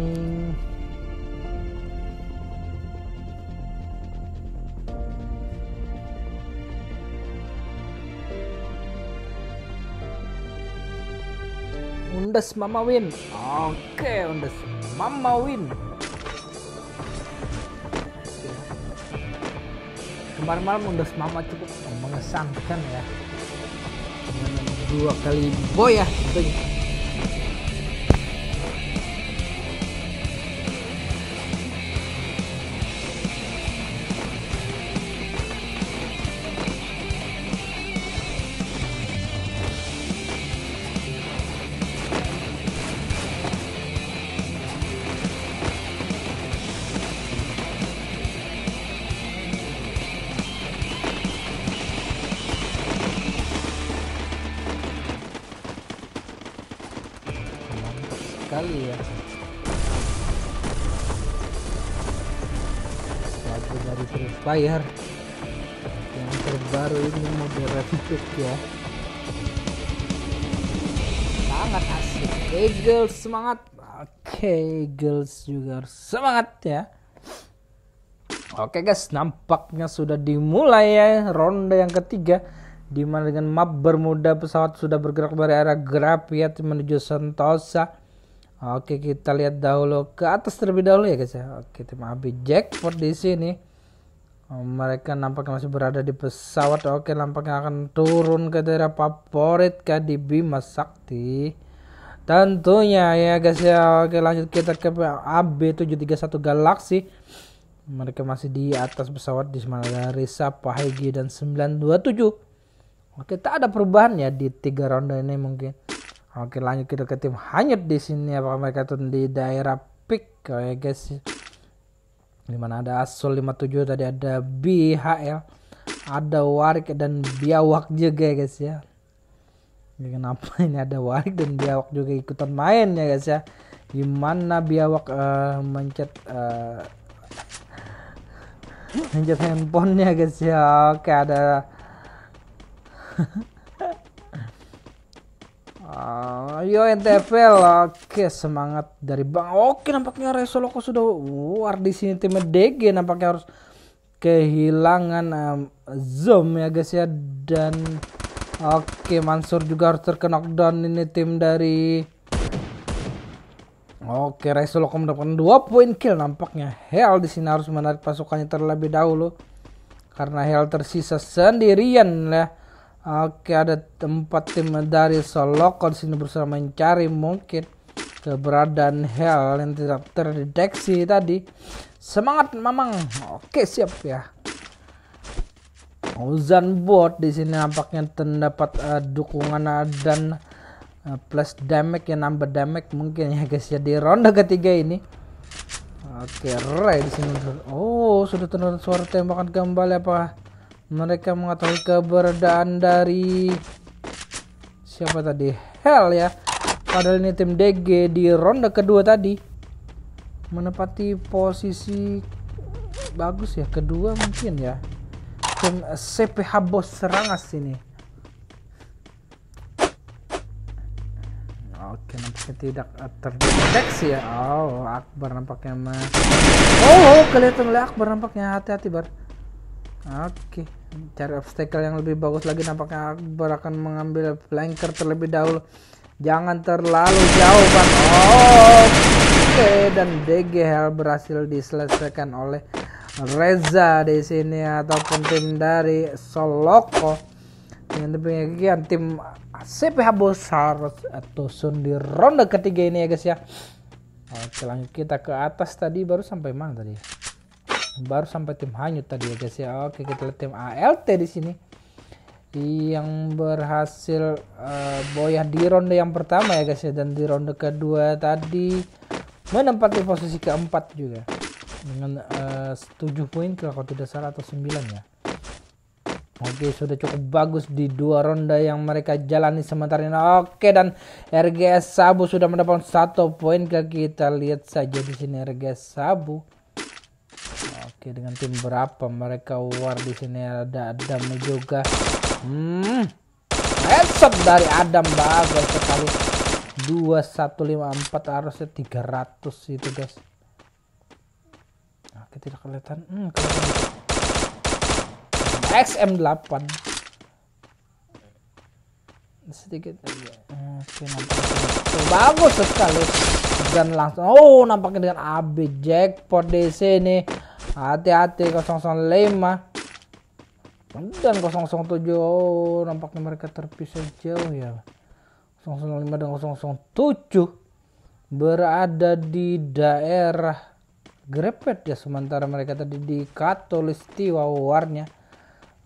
Undas Mama Win. Oke, Undas Mama Win. Kemarin malam udah mama cukup mengesankan ya. Dua kali boy ya tentunya Fire yang terbaru ini model Rapid ya sangat asik Eagles semangat oke Eagles juga harus semangat ya Oke guys, nampaknya sudah dimulai ya ronde yang ketiga di mana dengan map bermuda pesawat sudah bergerak dari arah Grapiat menuju Sentosa. Oke, kita lihat dahulu ke atas terlebih dahulu ya guys ya. Oke, tim AB Jackpot di sini. Oh, mereka nampaknya masih berada di pesawat. Oke, nampaknya akan turun ke daerah favorit di Bima Sakti. Tentunya ya guys ya. Oke, lanjut kita ke AB731 Galaxy mereka masih di atas pesawat di mana dari Sapa Haigi dan 927 oke tak ada perubahan ya di tiga ronde ini mungkin oke lanjut kita ke tim hanyut di sini apakah mereka turun di daerah pick ya guys di mana ada Asul 57 tadi ada BHL ada Warik dan Biawak juga ya guys ya. Ini kenapa ini ada Warik dan Biawak juga ikutan main ya guys ya? Gimana Biawak uh, mencet uh, Ninja handphonenya guys ya? Oke ada Ayo NTFL oke semangat dari Bang oke nampaknya Resoloko sudah war di sini. Tim DG nampaknya harus kehilangan um, zoom ya guys ya. Dan oke Mansur juga harus terkena knockdown ini tim dari Oke, Resoloko mendapatkan dua poin kill. Nampaknya. Hell di sini harus menarik pasukannya terlebih dahulu. Karena Hell tersisa sendirian ya. Oke, ada tempat tim dari Soloko di sini berusaha mencari mungkin keberadaan Hell yang tidak terdeteksi tadi. Semangat Mamang. Oke, siap ya. Ozan Bot di sini nampaknya terdapat uh, dukungan uh, dan uh, plus damage ya nambah damage mungkin ya guys ya di ronde ketiga ini. Oke, Ray di sini. Oh, sudah terdengar suara tembakan kembali apa? Mereka mengetahui keberadaan dari siapa tadi? Hell ya. Padahal ini tim DG di ronde kedua tadi. Menepati posisi bagus ya kedua mungkin ya. Tim CPH Bos Serangas ini. Oke nampaknya tidak terdeteksi ya. Oh Akbar nampaknya mah oh, oh kelihatan oleh Akbar nampaknya. Hati-hati bar oke cari obstacle yang lebih bagus lagi nampaknya Akbar akan mengambil flanker terlebih dahulu. Jangan terlalu jauh bar oh, oke dan DG Hell berhasil diselesaikan oleh Reza di sini ataupun tim dari Soloko. Dengan demikian tim CPH Bosar atau Sun di ronde ketiga ini ya guys ya. Oke lanjut kita ke atas tadi baru sampai mana tadi baru sampai tim hanyut tadi ya guys ya Oke kita lihat tim ALT di sini yang berhasil uh, boyah di ronde yang pertama ya guys ya dan di ronde kedua tadi menempati posisi keempat juga dengan uh, 7 poin kalau tidak salah atau 9 ya Oke sudah cukup bagus di dua ronde yang mereka jalani sementara ini. Oke dan RGS Sabu sudah mendapatkan satu poin. Kita lihat saja di sini RGS Sabu. Oke dengan tim berapa mereka war di sini ada Adam juga. Hmm. Headshot dari Adam bagus sekali. 2154 harusnya 300 itu guys. Oke tidak kelihatan. Hmm, kelihatan. XM8 sedikit oke nampaknya bagus sekali dan langsung oh nampaknya dengan AB jackpot di sini hati-hati 005 dan 007 oh nampaknya mereka terpisah jauh ya 005 dan 007 berada di daerah Grepet ya sementara mereka tadi di Katulistiwa warnya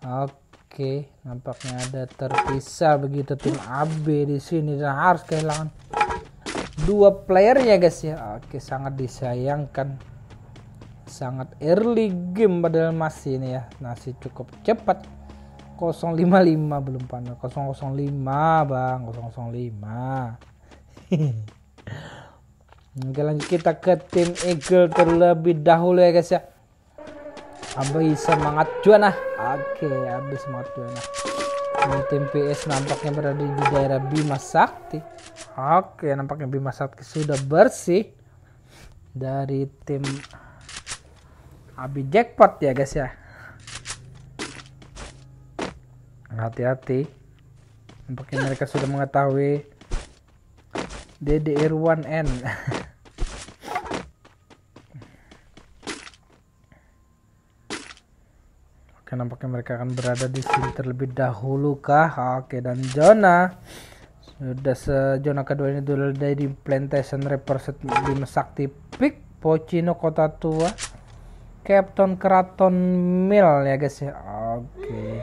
Oke, nampaknya ada terpisah begitu tim AB di sini dan harus kehilangan dua player ya guys ya. Oke, sangat disayangkan. Sangat early game padahal masih ini ya. Masih cukup cepat. 055 belum panel. 005 Bang, 005. Oke lanjut kita ke tim Eagle terlebih dahulu ya guys ya. Habis semangat juana. Oke, habis semangat juana. Ini tim PS nampaknya berada di daerah Bima Sakti. Oke, nampaknya Bima Sakti sudah bersih dari tim Abi Jackpot ya guys ya. Hati-hati. Nampaknya mereka sudah mengetahui DDR1N. Oke, nampaknya mereka akan berada di sini terlebih dahulu kah? Oke, dan zona sudah sejona kedua ini dulu dari Plantation Represent di Sakti Peak Pocino Kota Tua Captain Keraton Mill ya guys ya. Oke.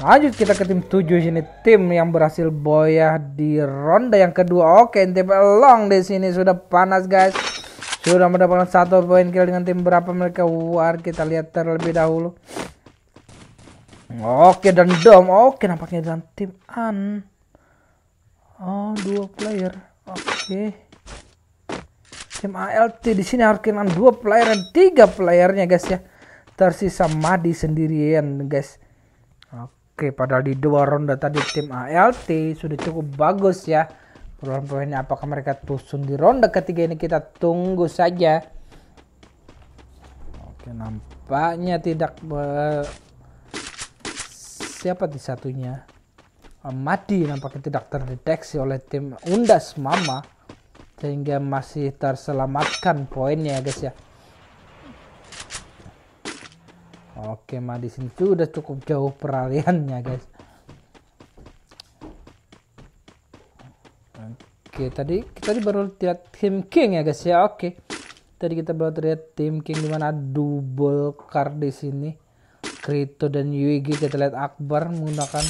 Lanjut kita ke tim 7 sini. Tim yang berhasil boyah di ronde yang kedua. Oke, NTP Long di sini. Sudah panas guys. Sudah mendapatkan satu poin kill dengan tim berapa mereka war. Kita lihat terlebih dahulu. Oke dan dom. Oke nampaknya dengan tim an. Oh dua player. Oke. tim ALT di sini harus kehilangan dua player dan tiga playernya guys ya. Tersisa Madi sendirian guys. Oke padahal di dua ronde tadi tim ALT sudah cukup bagus ya. Peluang poinnya apakah mereka tusun di ronde ketiga ini? Kita tunggu saja. Oke, nampaknya tidak ber... siapa di satunya? Mati nampaknya tidak terdeteksi oleh tim Undas Mama sehingga masih terselamatkan poinnya guys ya. Oke, Madi sini sudah cukup jauh peralihannya guys. Oke, tadi kita baru lihat tim King ya guys ya. Oke. Tadi kita baru lihat tim King di mana double card di sini. Krito dan Yuigi kita lihat Akbar menggunakan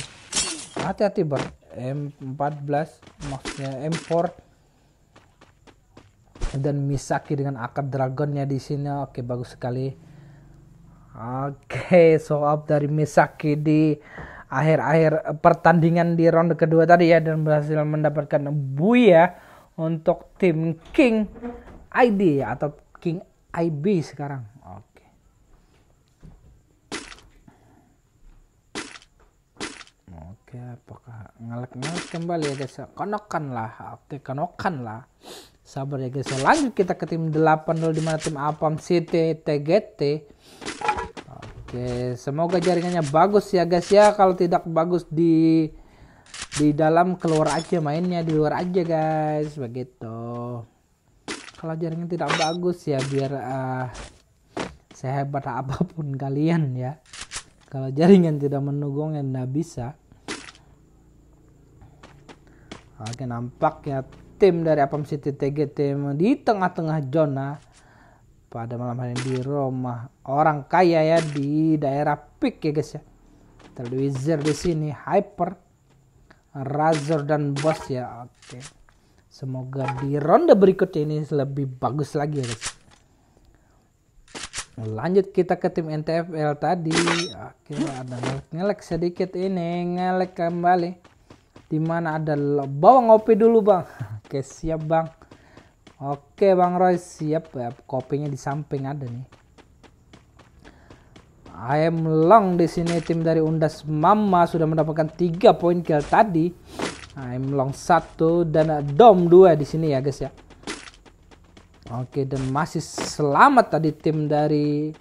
hati-hati bar M14 maksudnya M4 dan Misaki dengan akar dragonnya di sini. Oke, bagus sekali. Oke, so up dari Misaki di akhir-akhir pertandingan di ronde kedua tadi ya dan berhasil mendapatkan buya untuk tim King ID atau King IB sekarang. Oke. Oke, apakah ngelek-ngelek kembali ya guys? Konokan lah. Oke, konokan lah. Sabar ya guys. Lanjut kita ke tim 8 dulu di mana tim Apam City TGT Oke, semoga jaringannya bagus ya guys ya. Kalau tidak bagus di di dalam keluar aja mainnya di luar aja guys, begitu. Kalau jaringan tidak bagus ya biar uh, sehebat apa pun kalian ya. Kalau jaringan tidak mendukung ya nggak bisa. Oke, nampaknya tim dari Apam City TGT di tengah-tengah zona pada malam hari di rumah orang kaya ya di daerah Pik ya guys ya Televisor di sini Hyper, Razor dan Boss ya. Oke. Semoga di ronde berikutnya ini lebih bagus lagi ya guys. Lanjut kita ke tim NTFL tadi. Oke, ada ngelek sedikit ini, ngelek kembali. Di mana ada bawa ngopi dulu bang. Oke siap bang. Oke bang Roy siap ya. Kopinya di samping ada nih. I am long di sini tim dari Undas Mama sudah mendapatkan 3 poin kill tadi. I am long 1 dan Dom 2 di sini ya guys ya. Oke dan masih selamat tadi tim dari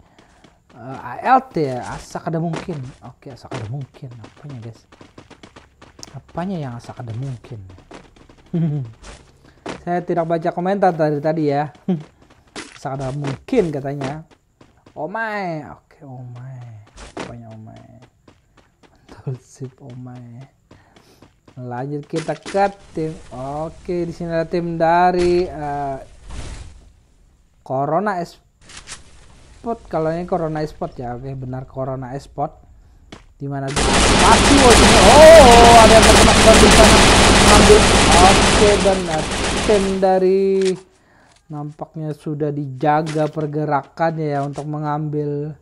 uh, eh, ALT ya. Asak ada mungkin. Oke, asak ada mungkin. Apanya guys? Apanya yang asak ada mungkin? Saya tidak baca komentar dari tadi ya. asak ada mungkin katanya. Oh my. Oke omai banyak omai mantul sip omai lanjut kita ke tim oke di sini ada tim dari uh, Corona Esport kalau ini Corona Esport ya oke benar Corona Esport di mana? Masih oh ada yang terkena di sana. Mengambil oke dan tim dari nampaknya sudah dijaga pergerakannya ya untuk mengambil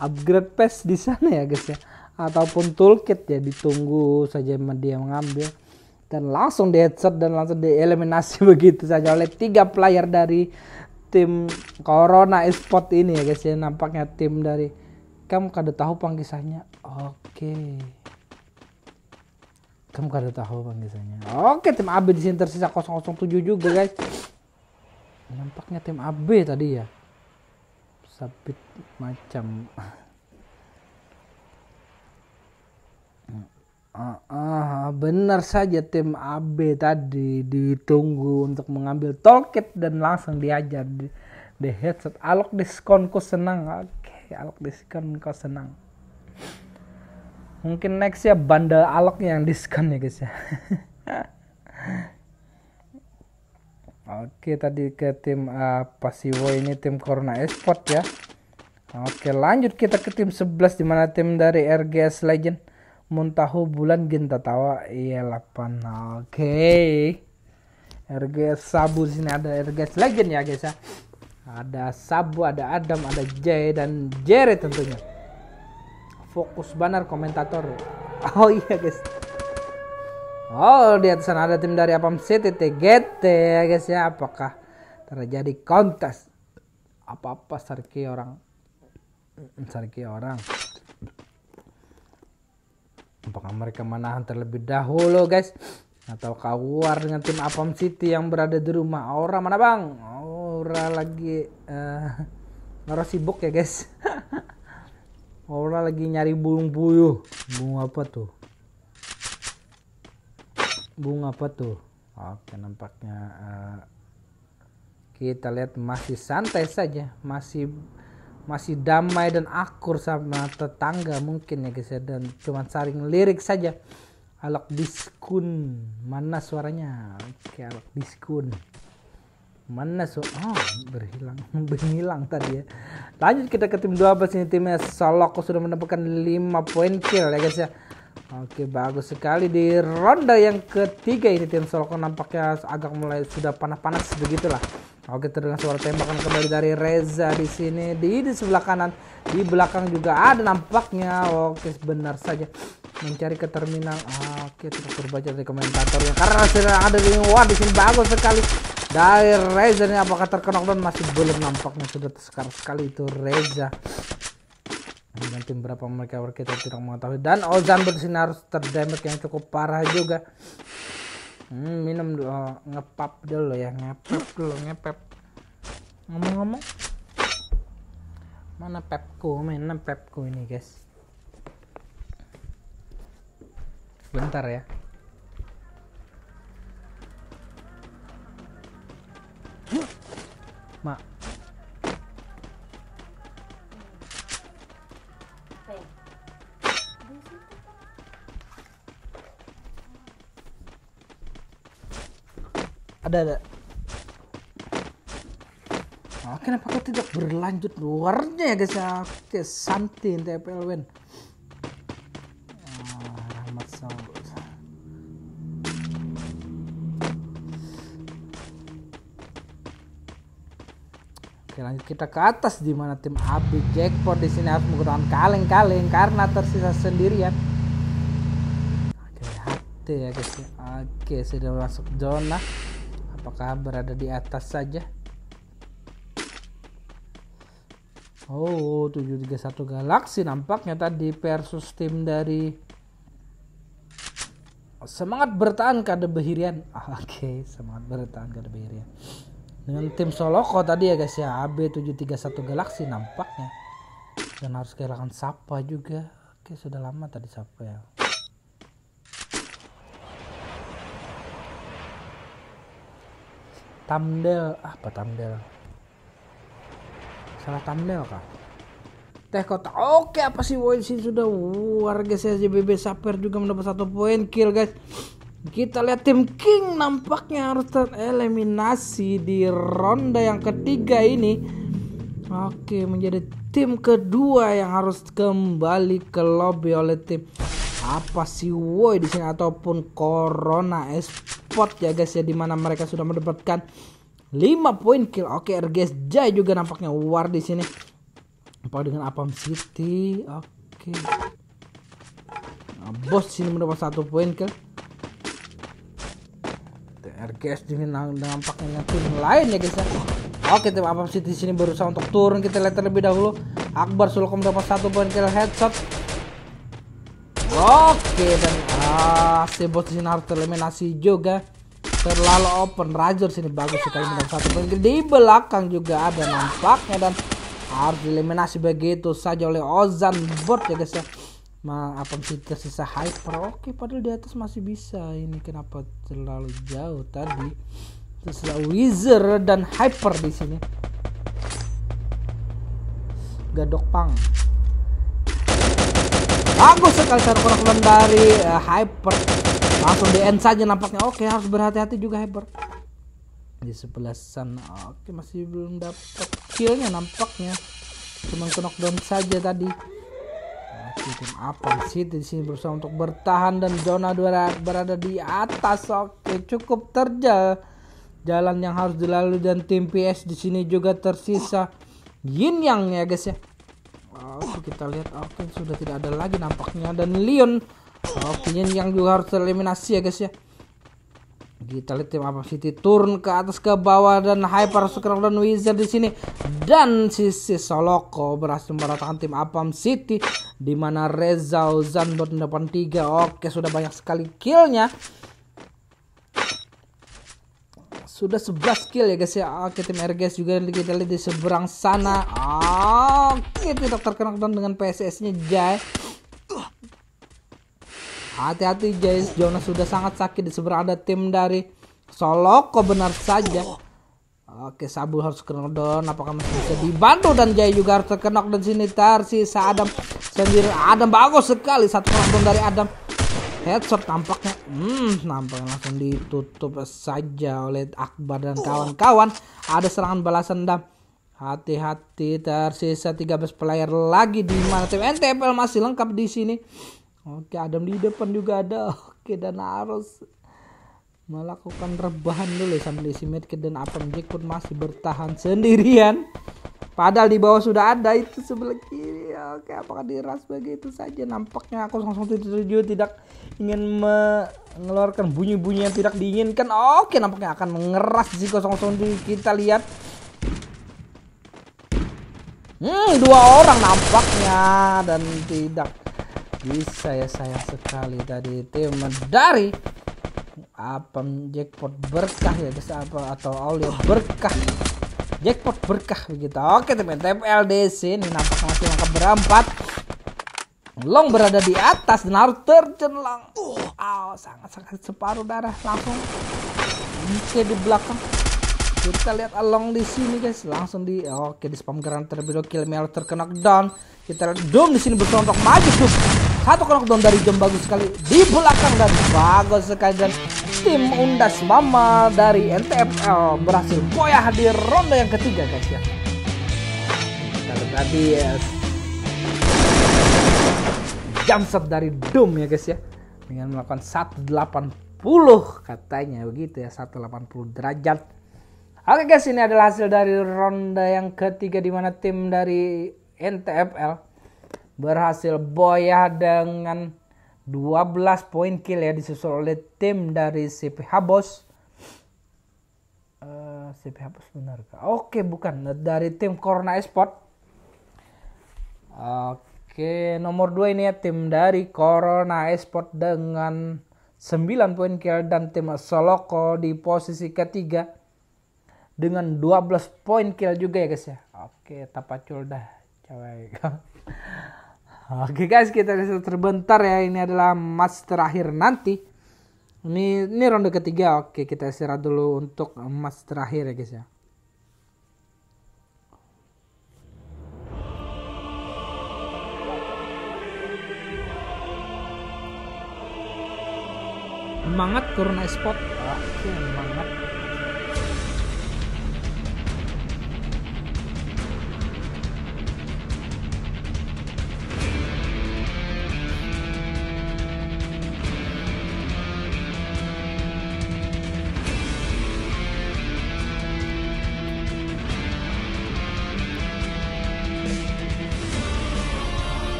upgrade pass di sana ya guys ya. Ataupun toolkit ya ditunggu saja dia mengambil. Dan langsung di headset dan langsung dieliminasi begitu saja oleh tiga player dari tim Corona Esport ini ya guys ya. Nampaknya tim dari kamu kada tahu panggisannya oke. Kamu kada tahu panggisannya oke tim AB di sini tersisa 007 juga guys. Nampaknya tim AB tadi ya. Sabit macam. Uh, uh, benar saja tim AB tadi ditunggu untuk mengambil toolkit dan langsung diajar di, di headset. Alok diskon kau senang alok diskon kau senang mungkin next ya bundle alok yang diskon ya guys ya Oke tadi ke tim uh, Pasiwo ini tim Corona Esport ya. Oke lanjut kita ke tim 11 di mana tim dari RGS Legend Muntahu bulan Ginta Tawa iya 8. Oke. RGS Sabu sini ada RGS Legend ya guys ya. Ada Sabu, ada Adam, ada Jay dan Jerry tentunya. Fokus banar komentator. Oh iya guys. Oh, di atas sana ada tim dari Apam City TGT ya guys ya. Apakah terjadi kontes? Apa-apa sarki orang. Sarki orang. Apakah mereka menahan terlebih dahulu guys? Atau keluar dengan tim Apam City yang berada di rumah. Aura mana bang? Aura lagi uh, Aura sibuk ya guys. Aura lagi nyari burung puyuh. Burung apa tuh? bunga apa tuh oke nampaknya uh, kita lihat masih santai saja masih masih damai dan akur sama tetangga mungkin ya guys ya dan cuma saring lirik saja alok diskun mana suaranya oke alok diskun mana so oh berhilang berhilang tadi ya. Lanjut kita ke tim 12 ini. Timnya Soloko sudah mendapatkan 5 poin kill ya guys ya. Oke bagus sekali. Di ronde yang ketiga ini tim Solokon nampaknya agak mulai sudah panas-panas begitulah. Oke terdengar suara tembakan kembali dari Reza di sini. Di, di sebelah kanan di belakang juga ada nampaknya. Oke benar saja. Mencari ke terminal. Oke kita terbaca dari komentatornya. Karena sudah ada di wah di sini bagus sekali dari Reza ini apakah terkena dan masih belum nampaknya sudah tersekar sekali itu Reza. Dengan tim berapa mereka kita tidak mengetahui. Dan Ozan bersini harus terdamage yang cukup parah juga. Hmm, minum dulu oh, ngepap dulu ya ngepep dulu ngepep ngomong-ngomong mana pepku? Mana pepku ini guys? Bentar ya mak ada ada. Oh, kenapa kau tidak berlanjut? Luarnya ya guys ya? Oke, Santi lanjut kita ke atas di mana tim AB Jackpot di sini harus menggunakan kaleng-kaleng karena tersisa sendirian. Oke hati ya guys. ya. Oke sudah masuk zona. Apakah berada di atas saja? Oh 731 Galaxy nampaknya tadi versus tim dari Semangat bertahan kada Behirian. Oke, semangat bertahan kada Behirian dengan tim Soloko tadi ya guys ya. AB731 Galaxy nampaknya. Dan harus kehilangan Sapa juga. Oke sudah lama tadi Sapa ya. Tamdel apa Tamdel salah Tamdel kah? Teh kota. Oke apa sih? Woi sih sudah. Warga saya JBB Saper juga mendapat satu poin. Kill guys kita lihat tim King nampaknya harus tereliminasi di ronde yang ketiga ini. Oke, menjadi tim kedua yang harus kembali ke lobby oleh tim apa sih woi di sini ataupun Corona Esport ya guys ya di mana mereka sudah mendapatkan 5 poin kill. Oke, RGS Jai juga nampaknya war di sini. Apa dengan Apam City? Oke. Nah, bos sini mendapat satu poin kill. RGS dengan nampaknya tim lain ya guys ya. Oke tim sih di sini berusaha untuk turun kita lihat terlebih dahulu. Akbar Sulkom dapat satu poin kill headshot. Oke dan ah si bos sini harus tereliminasi juga. Terlalu open Razor sini bagus sekali mendapat satu poin di belakang juga ada nampaknya dan harus dieliminasi begitu saja oleh Ozan Bot ya guys ya ma apa sih tersisa hyper oke padahal di atas masih bisa. Ini kenapa terlalu jauh tadi? Tersisa wizard dan hyper di sini. Gadok pang. Bagus sekali cara kurang dari uh, hyper. Langsung di end saja nampaknya. Oke harus berhati-hati juga hyper. Di sebelah sana. Oke masih belum dapat killnya nampaknya. Cuma knockdown saja tadi tim apa sih di sini berusaha untuk bertahan dan zona dua berada di atas? Oke cukup terjal. Jalan yang harus dilalui dan tim PS di sini juga tersisa. Yin Yang ya guys ya. Oke kita lihat. Oke sudah tidak ada lagi nampaknya. Dan Leon. Oke Yin Yang juga harus tereliminasi ya guys ya kita lihat tim apa City turun ke atas ke bawah dan Hyper Scroll dan Wizard di sini. Dan sisi Soloko berhasil meratakan tim Apam City di mana Reza Ozan mendapat tiga. Oke sudah banyak sekali killnya. Sudah 11 kill ya guys ya. Oke tim RGS juga kita lihat di seberang sana. Oke tidak terkena dengan PSS nya Jai Hati-hati guys, Jonas sudah sangat sakit di seberang ada tim dari Soloko benar saja. Oke, Sabu harus kena down. Apakah masih bisa dibantu dan Jaya juga harus terkena dan sini tersisa Adam sendiri. Adam bagus sekali satu knockdown dari Adam. Headshot tampaknya, hmm, nampaknya langsung ditutup saja oleh Akbar dan kawan-kawan. Ada serangan balasan Dam. Hati-hati tersisa 13 player lagi di mana tim NTPL masih lengkap di sini. Oke, Adam di depan juga ada. Oke, dan harus melakukan rebahan dulu sambil isi medkit dan Apam Jack pun masih bertahan sendirian. Padahal di bawah sudah ada itu sebelah kiri. Oke, apakah diras begitu saja? Nampaknya aku langsung tujuh tidak ingin mengeluarkan bunyi-bunyi yang tidak diinginkan. Oke, nampaknya akan mengeras di 007 kita lihat. Hmm, dua orang nampaknya dan tidak bisa ya sayang sekali tadi tim dari apa jackpot berkah ya guys apa atau aulia berkah jackpot berkah begitu oke teman TPLDC ini nampak masih angka berempat Long berada di atas dan harus terjun lang. Oh, sangat sangat separuh darah langsung. Oke di belakang. Kita lihat Along di sini guys, langsung di oke di spam geran terlebih dahulu kill terkena down. Kita lihat Doom di sini untuk maju tuh. Satu knockdown dari jam bagus sekali di belakang dan bagus sekali dan tim Undas Mama dari NTFL berhasil. Koyah di ronde yang ketiga guys ya. tadi ya jump dari Doom ya guys ya. Dengan melakukan 180 katanya begitu ya 180 derajat. Oke guys ini adalah hasil dari ronde yang ketiga di mana tim dari NTFL berhasil boya dengan 12 poin kill ya disusul oleh tim dari CPH Bos uh, CPH Bos benar oke bukan dari tim Corona Esport Oke, nomor 2 ini ya tim dari Corona Esport dengan 9 poin kill dan tim Soloko di posisi ketiga dengan 12 poin kill juga ya guys ya. Oke, tapacul dah. Cewek. Oke guys, kita lihat terbentar ya. Ini adalah match terakhir nanti. Ini ini ronde ketiga. Oke, kita istirahat dulu untuk match terakhir ya guys ya. semangat Corona Spot oke semangat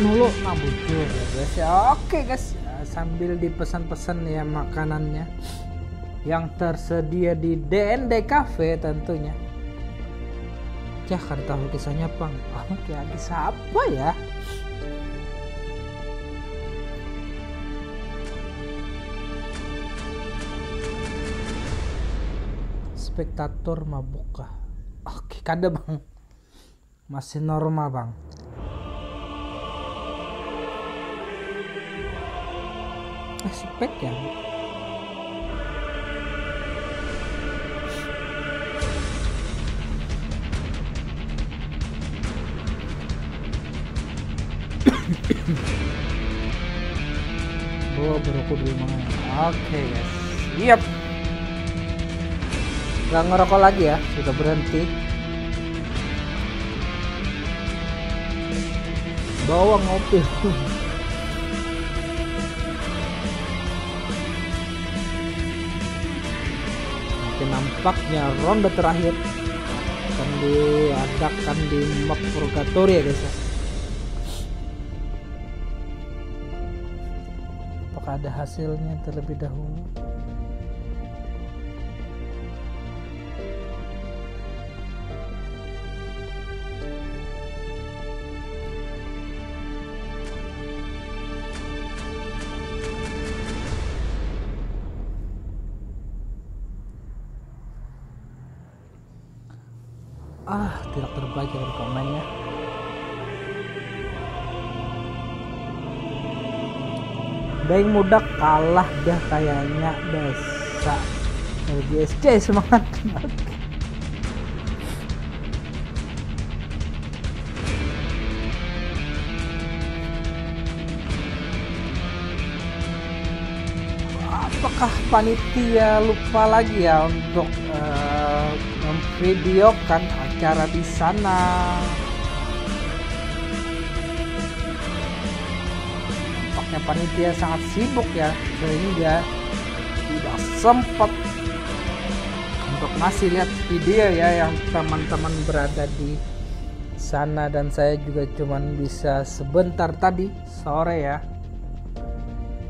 hulu nah bujur ya guys. Ya oke guys. Ya, sambil dipesan-pesan ya makanannya. Yang tersedia di DND Cafe tentunya. Ya kan tahu kisahnya pang oke kisah apa ya? Spektator mabuk oke kada bang. Masih normal bang aspek ya Oh, berokok dulu mana? Oke okay, guys, siap. Gak ngerokok lagi ya, sudah berhenti. Bawa ngopi. nampaknya ronde terakhir akan diadakan di map purgatory ya guys ya. Apakah ada hasilnya terlebih dahulu Baik muda kalah dah kayaknya desa LGSC semangat. Apakah panitia lupa lagi ya untuk uh, memvideokan acara di sana. Nampaknya panitia sangat sibuk ya, sehingga tidak sempat untuk masih lihat video ya yang teman-teman berada di sana dan saya juga cuman bisa sebentar tadi sore ya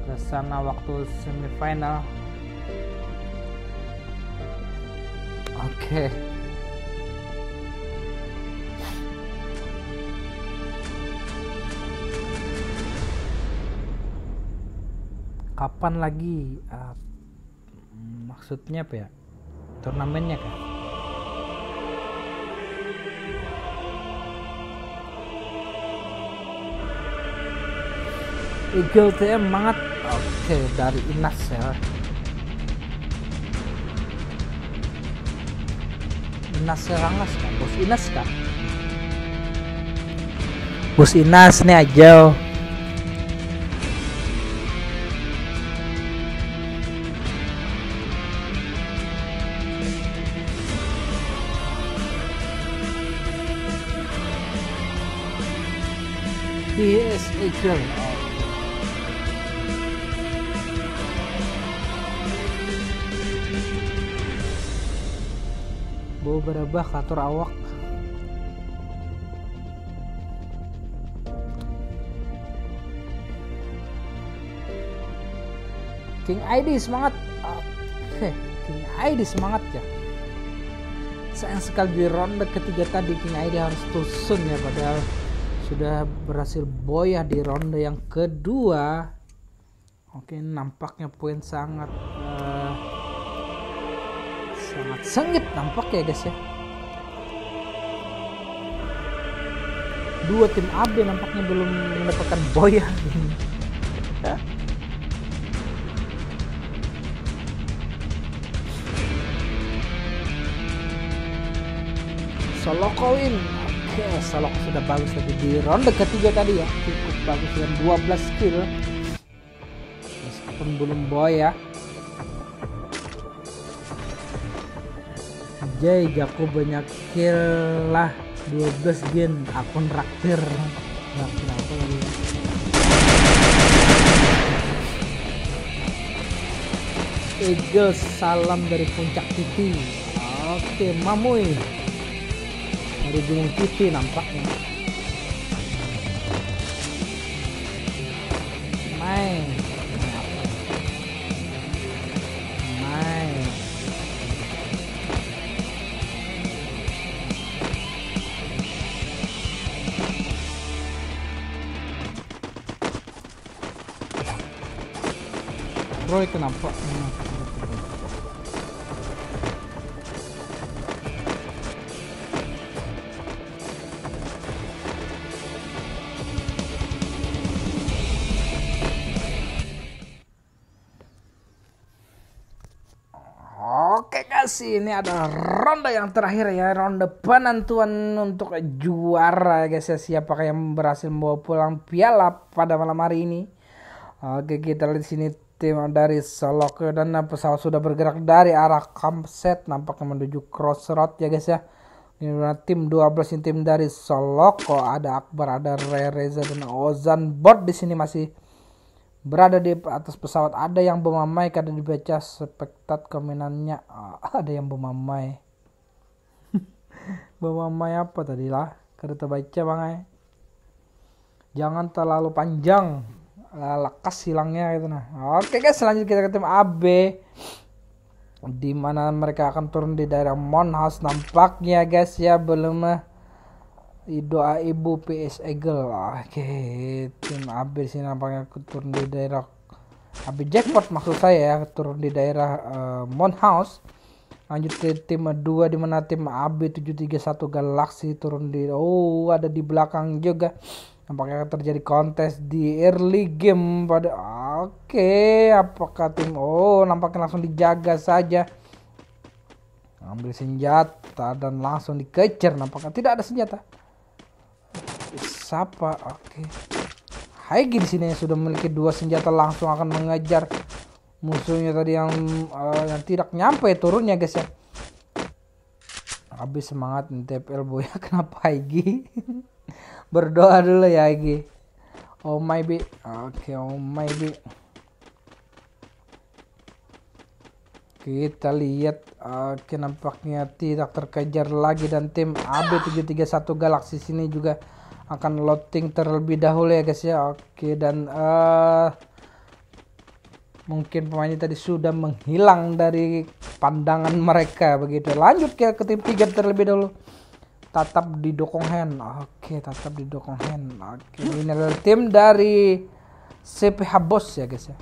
ke sana waktu semifinal. Oke. Okay. Kapan lagi uh, maksudnya apa ya turnamennya kan Eagle TM banget. Oke okay, dari Inas ya. Inas Rangas kan bos Inas kan bos Inas nih aja PS Eagle beberapa katur awak. King ID semangat. Oke King ID semangat ya. Sayang sekali di ronde ketiga tadi King ID harus tusun ya padahal sudah berhasil boyah di ronde yang kedua. Oke nampaknya poin sangat uh, sangat sengit nampak ya guys ya. Dua tim AB nampaknya belum mendapatkan boyah. Solokoin oke Solok sudah bagus tadi di ronde ketiga tadi ya. Cukup bagus dengan 12 kill meskipun belum boy ya. Jay Jago banyak kill lah. 12 gen akun raktir. Nggak kenapa lagi. Eagle salam dari puncak titi. Oke mamuy dari Gunung Putih nampaknya main main Roy kenapa? Hmm. Ini ada ronde yang terakhir ya ronde penentuan untuk juara guys ya. Siapakah yang berhasil membawa pulang piala pada malam hari ini? Oke kita lihat sini tim dari Solok dan pesawat sudah bergerak dari arah campsite nampaknya menuju crossroad ya guys ya. Ini tim 12 ini tim dari Soloko ada Akbar ada Reza dan Ozan bot di sini masih berada di atas pesawat ada yang bermamai karena dibaca spektat komenannya. Oh, ada yang bermamai bermamai apa tadi lah? Kada terbaca bang ay. jangan terlalu panjang. Lekas hilangnya gitu nah. Oke guys selanjutnya kita ke tim AB di mana mereka akan turun di daerah Monhouse nampaknya guys ya belum doa ibu PS Eagle oke tim AB sini nampaknya turun di daerah AB jackpot maksud saya ya turun di daerah uh, Mount House. Lanjut ke tim 2 di mana tim AB 731 Galaxy turun di oh ada di belakang juga. Nampaknya terjadi kontes di early game pada oke okay, apakah tim oh nampaknya langsung dijaga saja. Ambil senjata dan langsung dikejar. Nampaknya tidak ada senjata Sapa, oke. Okay. Haigi di sini sudah memiliki dua senjata langsung akan mengejar musuhnya tadi yang uh, yang tidak nyampe turunnya guys ya. Habis semangat TPL boy kenapa Haigi? Berdoa dulu ya Haigi. Oh my be. Oke, okay, oh my be. Kita lihat okay, nampaknya tidak terkejar lagi dan tim AB731 Galaxy sini juga akan loading terlebih dahulu ya guys ya. Oke dan uh, mungkin pemainnya tadi sudah menghilang dari pandangan mereka. Begitu. Lanjut ke, ke tim 3 terlebih dahulu. Tatap di dokong hand oke tatap di dokong hand oke ini adalah tim dari CPH Boss ya guys ya.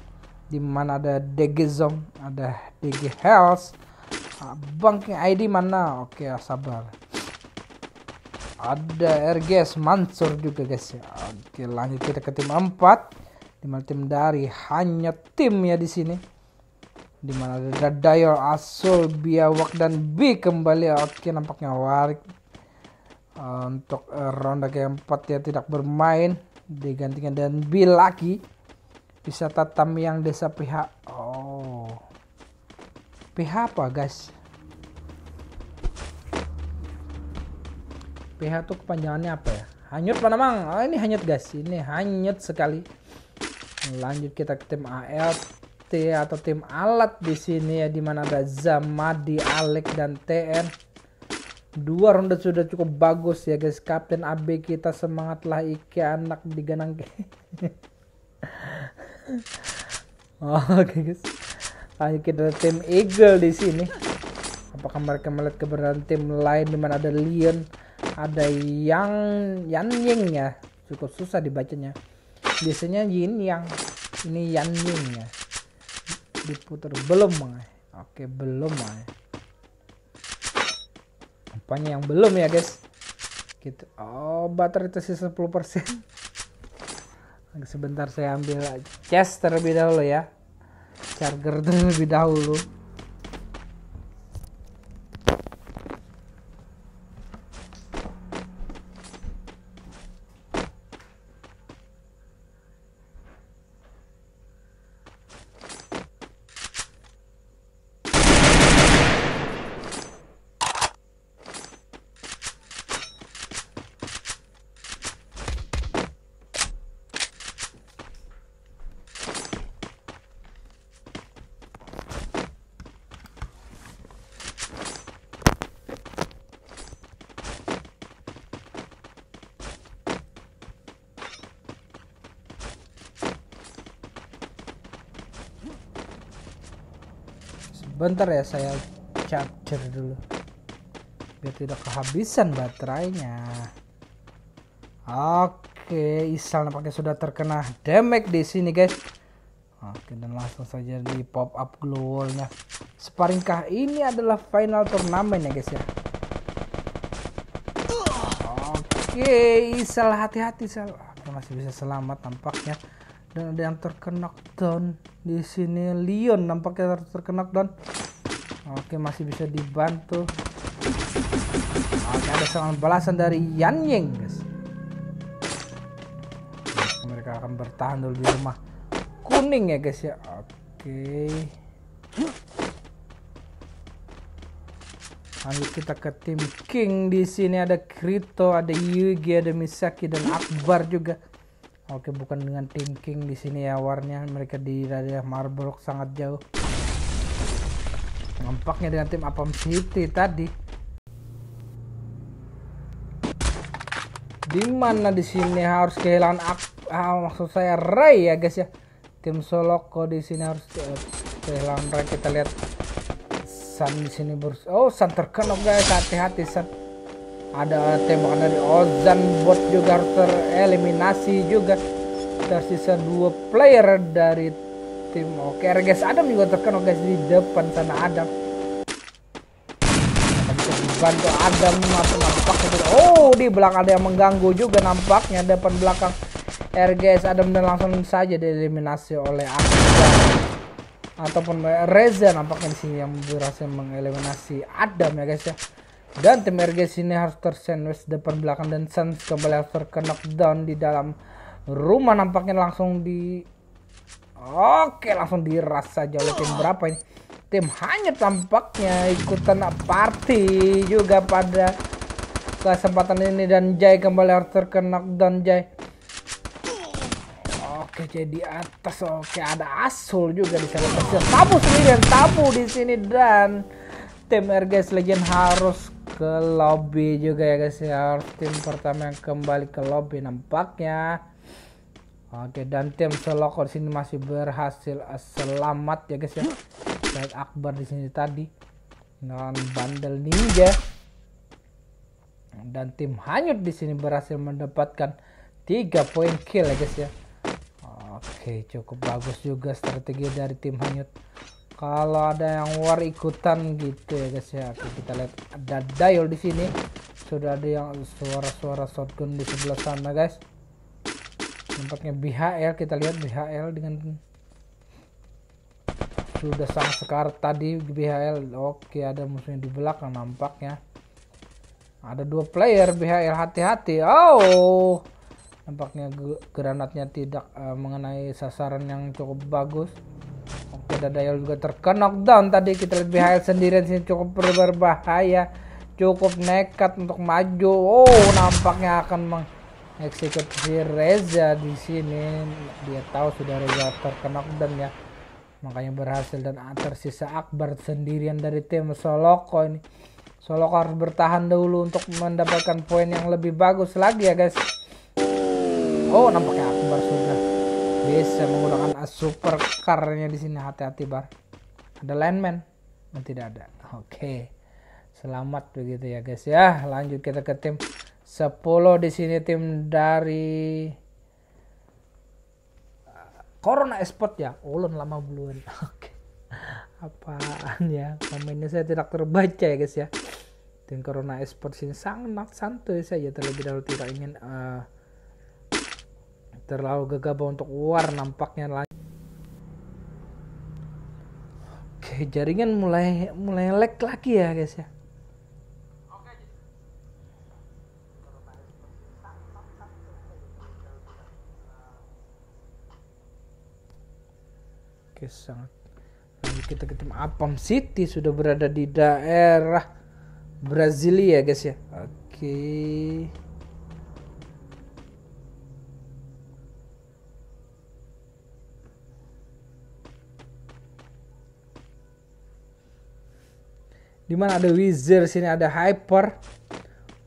Di mana ada DG Zom ada DG Health banking ID mana? Oke sabar ada RGS Mansur juga guys. Ya oke lanjut kita ke tim 4 di mana tim dari hanya tim ya di sini. Di mana ada Dayor Asul Biawak dan B kembali. Oke nampaknya Warik uh, untuk uh, ronde keempat ya tidak bermain. Digantikan dan B lagi. Bisa tatam yang desa pihak oh. Pihak apa guys PH itu kepanjangannya apa ya? Hanyut mana mang? Oh, ini hanyut guys. Ini hanyut sekali. Lanjut kita ke tim ALT atau tim alat di sini ya di mana ada Zamadi, Alek dan TN dua ronde sudah cukup bagus ya guys. Kapten AB kita semangatlah Ike anak diganang Oke okay, guys. Lanjut kita tim Eagle di sini. Apakah mereka melihat keberadaan tim lain di mana ada Leon ada yang Yan Ying ya. Cukup susah dibacanya. Biasanya yin yang ini yan yin ya. Diputar belum mah oke belum mah apanya yang belum ya guys. Gitu. Oh baterai tersisa 10% sebentar saya ambil cas terlebih dahulu ya. Charger terlebih dahulu bentar ya saya charger dulu. Biar tidak kehabisan baterainya. Oke Isal nampaknya sudah terkena damage di sini guys. Oke dan langsung saja di pop up glownya sparingkah ini adalah final turnamen ya guys ya. Oke Isal hati-hati Isal. Masih bisa selamat tampaknya dan ada yang terkena down di sini Leon nampaknya terkena down oke masih bisa dibantu. Oke ada serangan balasan dari Yan Ying guys. Mereka akan bertahan dulu di rumah kuning ya guys ya. Oke. Lanjut kita ke tim King. Di sini ada Krito ada Yugi ada Misaki dan Akbar juga Oke, bukan dengan tim King di sini ya warnya mereka di daerah Marble sangat jauh. Nampaknya dengan tim Apam City tadi. Di mana di sini harus kehilangan ah, maksud saya Ray ya guys ya. Tim Soloko di sini harus kehilangan Ray kita lihat San di sini bers oh San terkena guys hati-hati San ada tembakan dari Ozan bot juga tereliminasi juga. Tersisa dua player dari tim oke guys Adam juga terkena guys di depan sana Adam. Dibantu Adam apa nampaknya oh di belakang ada yang mengganggu juga nampaknya depan belakang. RGS Adam dan langsung saja dieliminasi oleh Adam ataupun Reza nampaknya sini yang berhasil mengeliminasi Adam ya guys ya dan tim RG sini harus tersandwich depan belakang dan Suns kembali harus terkena down di dalam rumah. Nampaknya langsung di Oke langsung diras saja oleh tim berapa ini. Tim hanya tampaknya ikutan party juga pada kesempatan ini. Dan Jay kembali harus terkena down Jay. Oke jadi atas. Oke ada Asul juga di sana. Tabu sendiri dan tabu di sini. Dan tim RGS Legend harus ke lobby juga ya guys ya. Tim pertama yang kembali ke lobby nampaknya. Oke dan tim Seloko di sini masih berhasil selamat ya guys ya. Said Akbar di sini tadi. Dengan bandel ninja. Dan tim hanyut di sini berhasil mendapatkan tiga poin kill ya guys ya. Oke cukup bagus juga strategi dari tim hanyut kalau ada yang war ikutan gitu ya guys ya. Kita lihat ada dial di sini. Sudah ada yang suara-suara shotgun di sebelah sana guys. Nampaknya BHL kita lihat BHL dengan sudah sangat sekar tadi BHL oke ada musuhnya di belakang nampaknya. Ada dua player BHL hati-hati. Oh! Nampaknya granatnya tidak uh, mengenai sasaran yang cukup bagus ada Dayal juga terkena knockdown tadi kita lihat BHL sendirian sini cukup berbahaya cukup nekat untuk maju. Oh nampaknya akan eksekusi Reza di sini. Dia tahu sudah Reza terkena dan ya. Makanya berhasil dan tersisa Akbar sendirian dari tim Soloko ini. Soloko harus bertahan dulu untuk mendapatkan poin yang lebih bagus lagi ya guys. Oh nampaknya Akbar sudah bisa menggunakan super carnya di sini hati-hati bar ada landman oh, tidak ada oke okay. selamat begitu ya guys ya lanjut kita ke tim 10 di sini tim dari Corona Esport ya. Ulun lama belum. Oke. Apaan ya? Komennya saya tidak terbaca ya guys ya. Tim Corona Esport sini sangat santai saja terlebih dahulu tidak ingin uh, terlalu gegabah untuk war nampaknya lagi. Oke, jaringan mulai mulai lag lagi ya guys ya. Oke sangat. Lalu kita ke tim Apam City sudah berada di daerah Brasilia guys ya. Oke. di mana ada Wizard sini ada Hyper.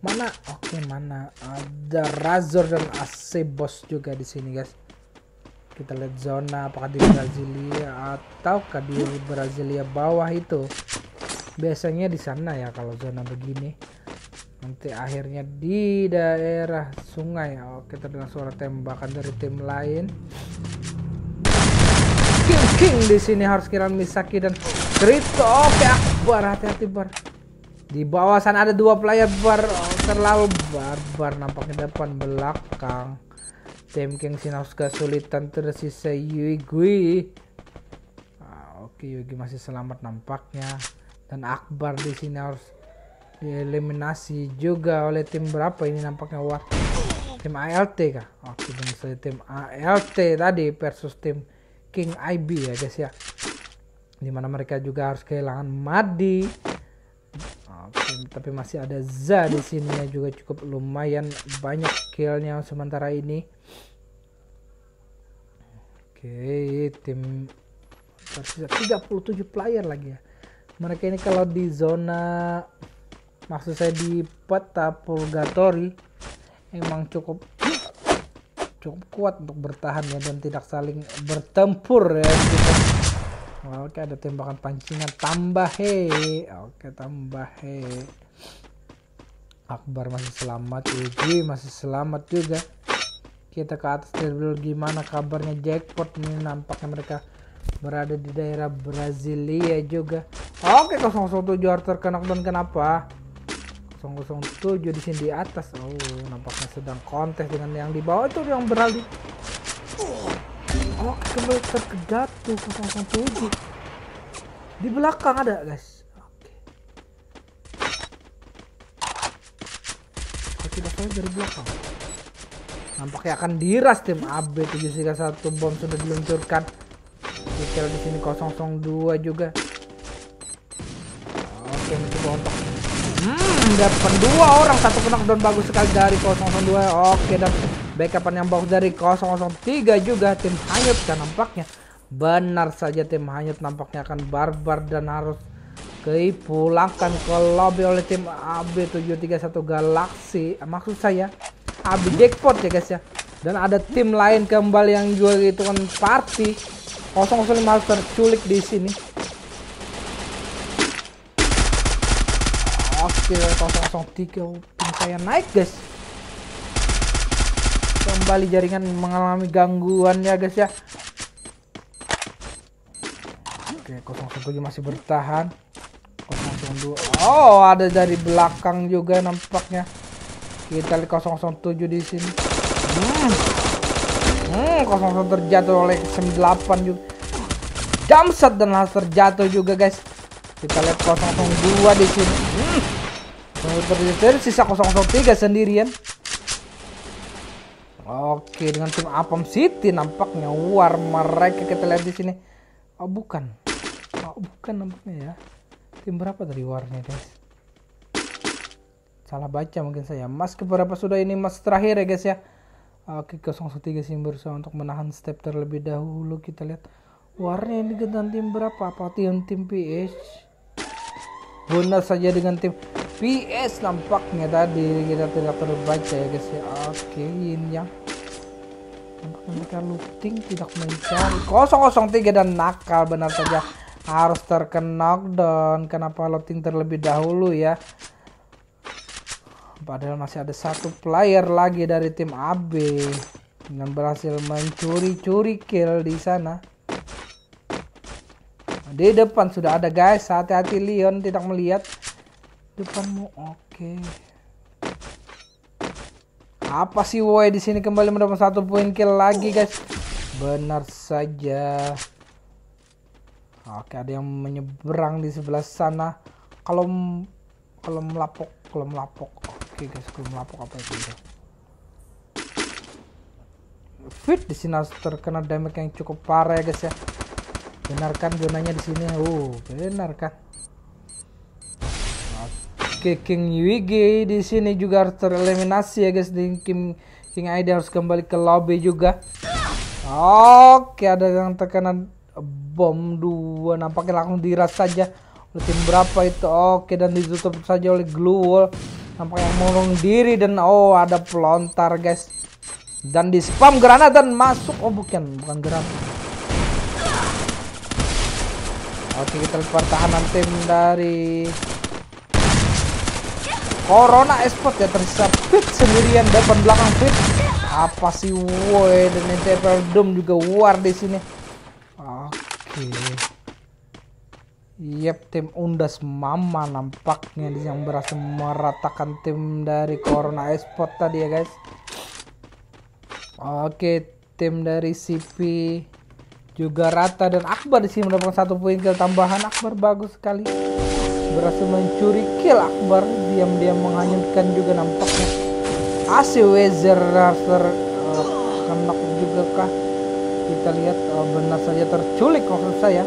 Mana? Oke mana? Ada Razor dan AC Boss juga di sini guys. Kita lihat zona apakah di Brasilia atau di Brasilia bawah itu. Biasanya di sana ya kalau zona begini. Nanti akhirnya di daerah sungai. Oke terdengar suara tembakan dari tim lain. King King di sini harus kira Misaki dan Krito oke Akbar hati-hati bar di bawah sana ada dua player bar oh, terlalu barbar nampaknya depan belakang Tim King Sinaus kesulitan tersisa Yugi. Ah, Oke, okay, Yugi masih selamat nampaknya. Dan Akbar di sini harus dieliminasi juga oleh tim berapa ini nampaknya wah tim ALT kah? Oke, okay, benar tim ALT tadi versus tim King IB ya guys ya. Di mana mereka juga harus kehilangan Madi. Oke, tapi masih ada Za di sini ya juga cukup lumayan banyak killnya sementara ini. Oke, tim tersisa 37 player lagi ya. Mereka ini kalau di zona maksud saya di peta purgatory emang cukup cukup kuat untuk bertahan ya dan tidak saling bertempur ya. Oke ada tembakan pancingan. Tambah he. Oke tambah he. Akbar masih selamat, Uji masih selamat juga. Kita ke atas dulu gimana kabarnya? Jackpot ini nampaknya mereka berada di daerah Brasilia juga. Oke 007 harus terkena dan kenapa? 007 di sini di atas. Oh nampaknya sedang kontes dengan yang di bawah. Itu yang beralih oh kembali terjatuh 007 di belakang ada guys oke tidak saya dari belakang Nampaknya akan diras tim AB 731 bom sudah diluncurkan. Detail di sini 002 juga. Oke, mencoba untuk Hmm, dapat dua orang satu knockdown bagus sekali dari 002. Oke, dan backupan yang bagus dari 003 juga tim hanyut kan nampaknya. Benar saja tim hanyut nampaknya akan barbar dan harus dipulangkan ke lobby oleh tim AB731 Galaxy. Maksud saya habis jackpot ya guys ya dan ada tim lain kembali yang juga kan party 005 harus terculik di sini oke 003 tim saya naik guys kembali jaringan mengalami gangguan ya guys ya oke 017 masih bertahan 002 oh ada dari belakang juga nampaknya kita lihat 007 di sini. Hmm. Hmm, 007 terjatuh oleh 98 juga. Jamsat dan laser terjatuh juga, guys. Kita lihat 002 di sini. Hmm. Sisa 003 sendirian. Oke, dengan tim Apam City nampaknya war mereka kita lihat di sini. Oh, bukan. Oh, bukan nampaknya ya. Tim berapa dari warnya, guys? salah baca mungkin saya mas keberapa sudah ini mas terakhir ya guys ya Oke 013 sih berusaha untuk menahan step terlebih dahulu kita lihat warna yang digentan tim berapa apa tim tim PS benar saja dengan tim PS nampaknya tadi kita tidak terbaca ya guys ya oke ini yang mereka looting tidak mencari. 003 dan nakal benar saja. Harus terkena knockdown kenapa looting terlebih dahulu ya? Padahal masih ada satu player lagi dari tim AB dengan berhasil mencuri-curi kill di sana. Di depan sudah ada guys. Hati-hati Leon tidak melihat. Depanmu oke. okay. Apa sih woi di sini kembali mendapat satu poin kill lagi guys benar saja Oke, ada yang menyeberang di sebelah sana. Kalau kalau melapok, kalau melapok. Oke guys, kalau melapok apa itu? Fit di sini terkena damage yang cukup parah ya guys ya. Benar kan zonanya di sini? Oh, benar kan? Oke, King Yuigi di sini juga harus tereliminasi ya guys. Di King King ID harus kembali ke lobby juga. Oke, ada yang terkena bom dua. Nampaknya langsung diras saja oleh tim berapa itu. Oke dan ditutup saja oleh glue wall. Nampaknya mengurung diri dan oh ada pelontar guys. Dan di spam granat dan masuk. Oh bukan bukan granat. Oke kita lihat pertahanan tim dari Corona Esport ya tersisa fit sendirian depan belakang fit apa sih woi dan NTPL Doom juga war di sini Oke. Yep, tim Undas Mama nampaknya yang berhasil meratakan tim dari Corona Esport tadi ya guys. Oke, tim dari CP juga rata dan Akbar di sini mendapatkan satu poin tambahan. Akbar bagus sekali. Berhasil mencuri kill Akbar diam-diam menghanyutkan juga nampaknya. AC Wezer Raster uh, juga kah? kita lihat uh, benar saja terculik maksud saya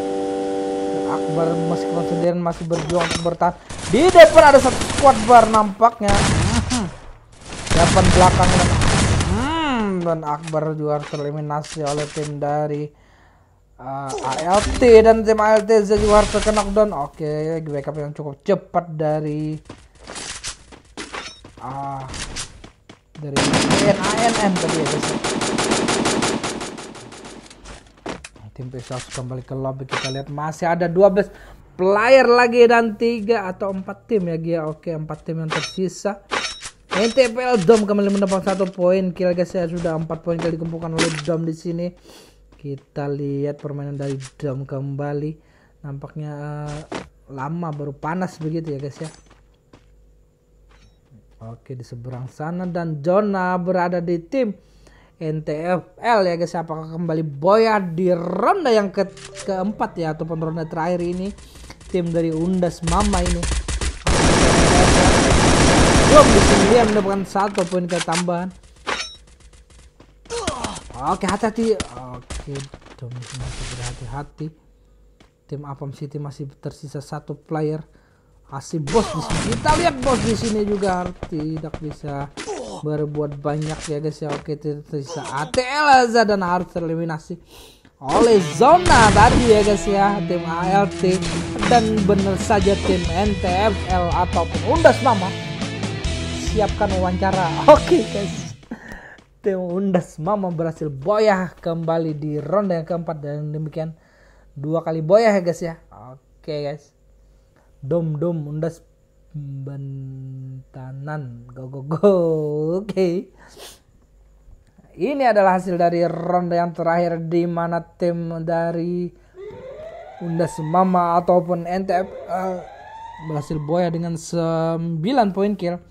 Akbar meskipun sendirian masih berjuang untuk bertahan di depan ada satu squad bar nampaknya hmm. depan belakang dan hmm, dan Akbar juga tereliminasi oleh tim dari uh, ALT dan tim ALT juga harus terkena down oke okay, backup yang cukup cepat dari uh, dari ANN tadi ya guys. Tim Pesos kembali ke lobby. Kita lihat masih ada 12 player lagi dan tiga atau empat tim ya Gia. Oke empat tim yang tersisa. NTPL Dom kembali mendapat satu poin. Kill guys ya sudah empat poin kali dikumpulkan oleh Dom di sini kita lihat permainan dari Dom kembali. Nampaknya uh, lama baru panas begitu ya guys ya. Oke di seberang sana dan Jona berada di tim NTFL ya guys apakah kembali boya di ronde yang ke keempat ya ataupun ronde terakhir ini? Tim dari Undas Mama ini. Belum di sini dia mendapatkan satu poin ketambahan oke hati-hati. Oke Dom masih berhati-hati. Tim Apam City masih tersisa satu player. Asih bos di sini. Kita lihat bos di sini juga. Tidak bisa berbuat banyak ya guys ya. Oke tersisa ATL Aza dan harus tereliminasi oleh zona tadi ya guys ya. Tim ALT dan benar saja tim NTFL ataupun Undas Mama siapkan wawancara. Oke guys tim Undas. Mama berhasil boyah kembali di ronde yang keempat. Dan demikian dua kali boyah ya guys ya. Oke guys. Dom dom Undas Bentanan. Go go go. Oke. Okay. ini adalah hasil dari ronde yang terakhir di mana tim dari Undas Mama ataupun NTF uh, berhasil boya dengan 9 poin kill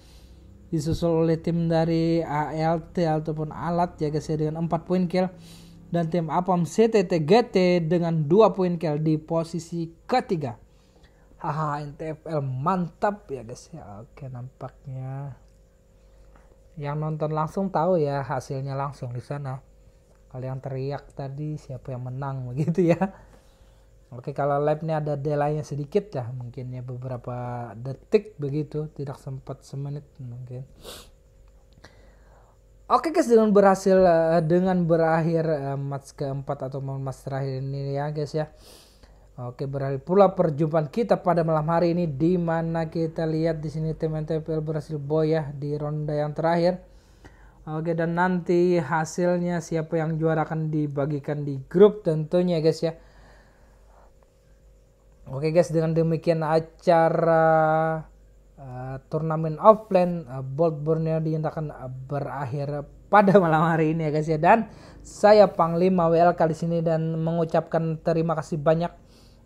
disusul oleh tim dari ALT ataupun alat ya guys ya dengan 4 poin kill. Dan tim Apam CTT GT dengan 2 poin kill di posisi ketiga. Haha NTFL mantap ya guys ya. Oke nampaknya yang nonton langsung tahu ya hasilnya langsung di sana. Kalau teriak tadi siapa yang menang begitu ya oke kalau live ini ada delaynya sedikit ya mungkin ya beberapa detik begitu tidak sempat semenit mungkin Oke guys dengan berhasil uh, dengan berakhir uh, match keempat atau match terakhir ini ya guys ya. Oke berakhir pula perjumpaan kita pada malam hari ini di mana kita lihat di sini tim NTPL berhasil boy ya di ronde yang terakhir. Oke dan nanti hasilnya siapa yang juara akan dibagikan di grup tentunya guys ya. Oke guys dengan demikian acara uh, turnamen offline uh, Bolt Borneo dinyatakan uh, berakhir pada malam hari ini ya guys ya. Dan saya Panglima WL kali sini dan mengucapkan terima kasih banyak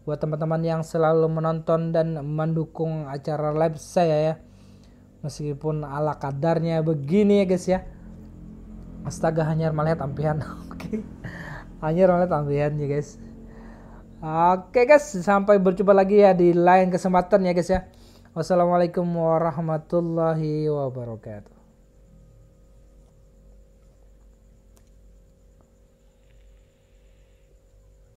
buat teman-teman yang selalu menonton dan mendukung acara live saya ya. Meskipun ala kadarnya begini ya guys ya. Astaga hanya melihat ampian oke. Hanya melihat ampian ya guys oke guys sampai berjumpa lagi ya di lain kesempatan ya guys ya. Wassalamualaikum warahmatullahi wabarakatuh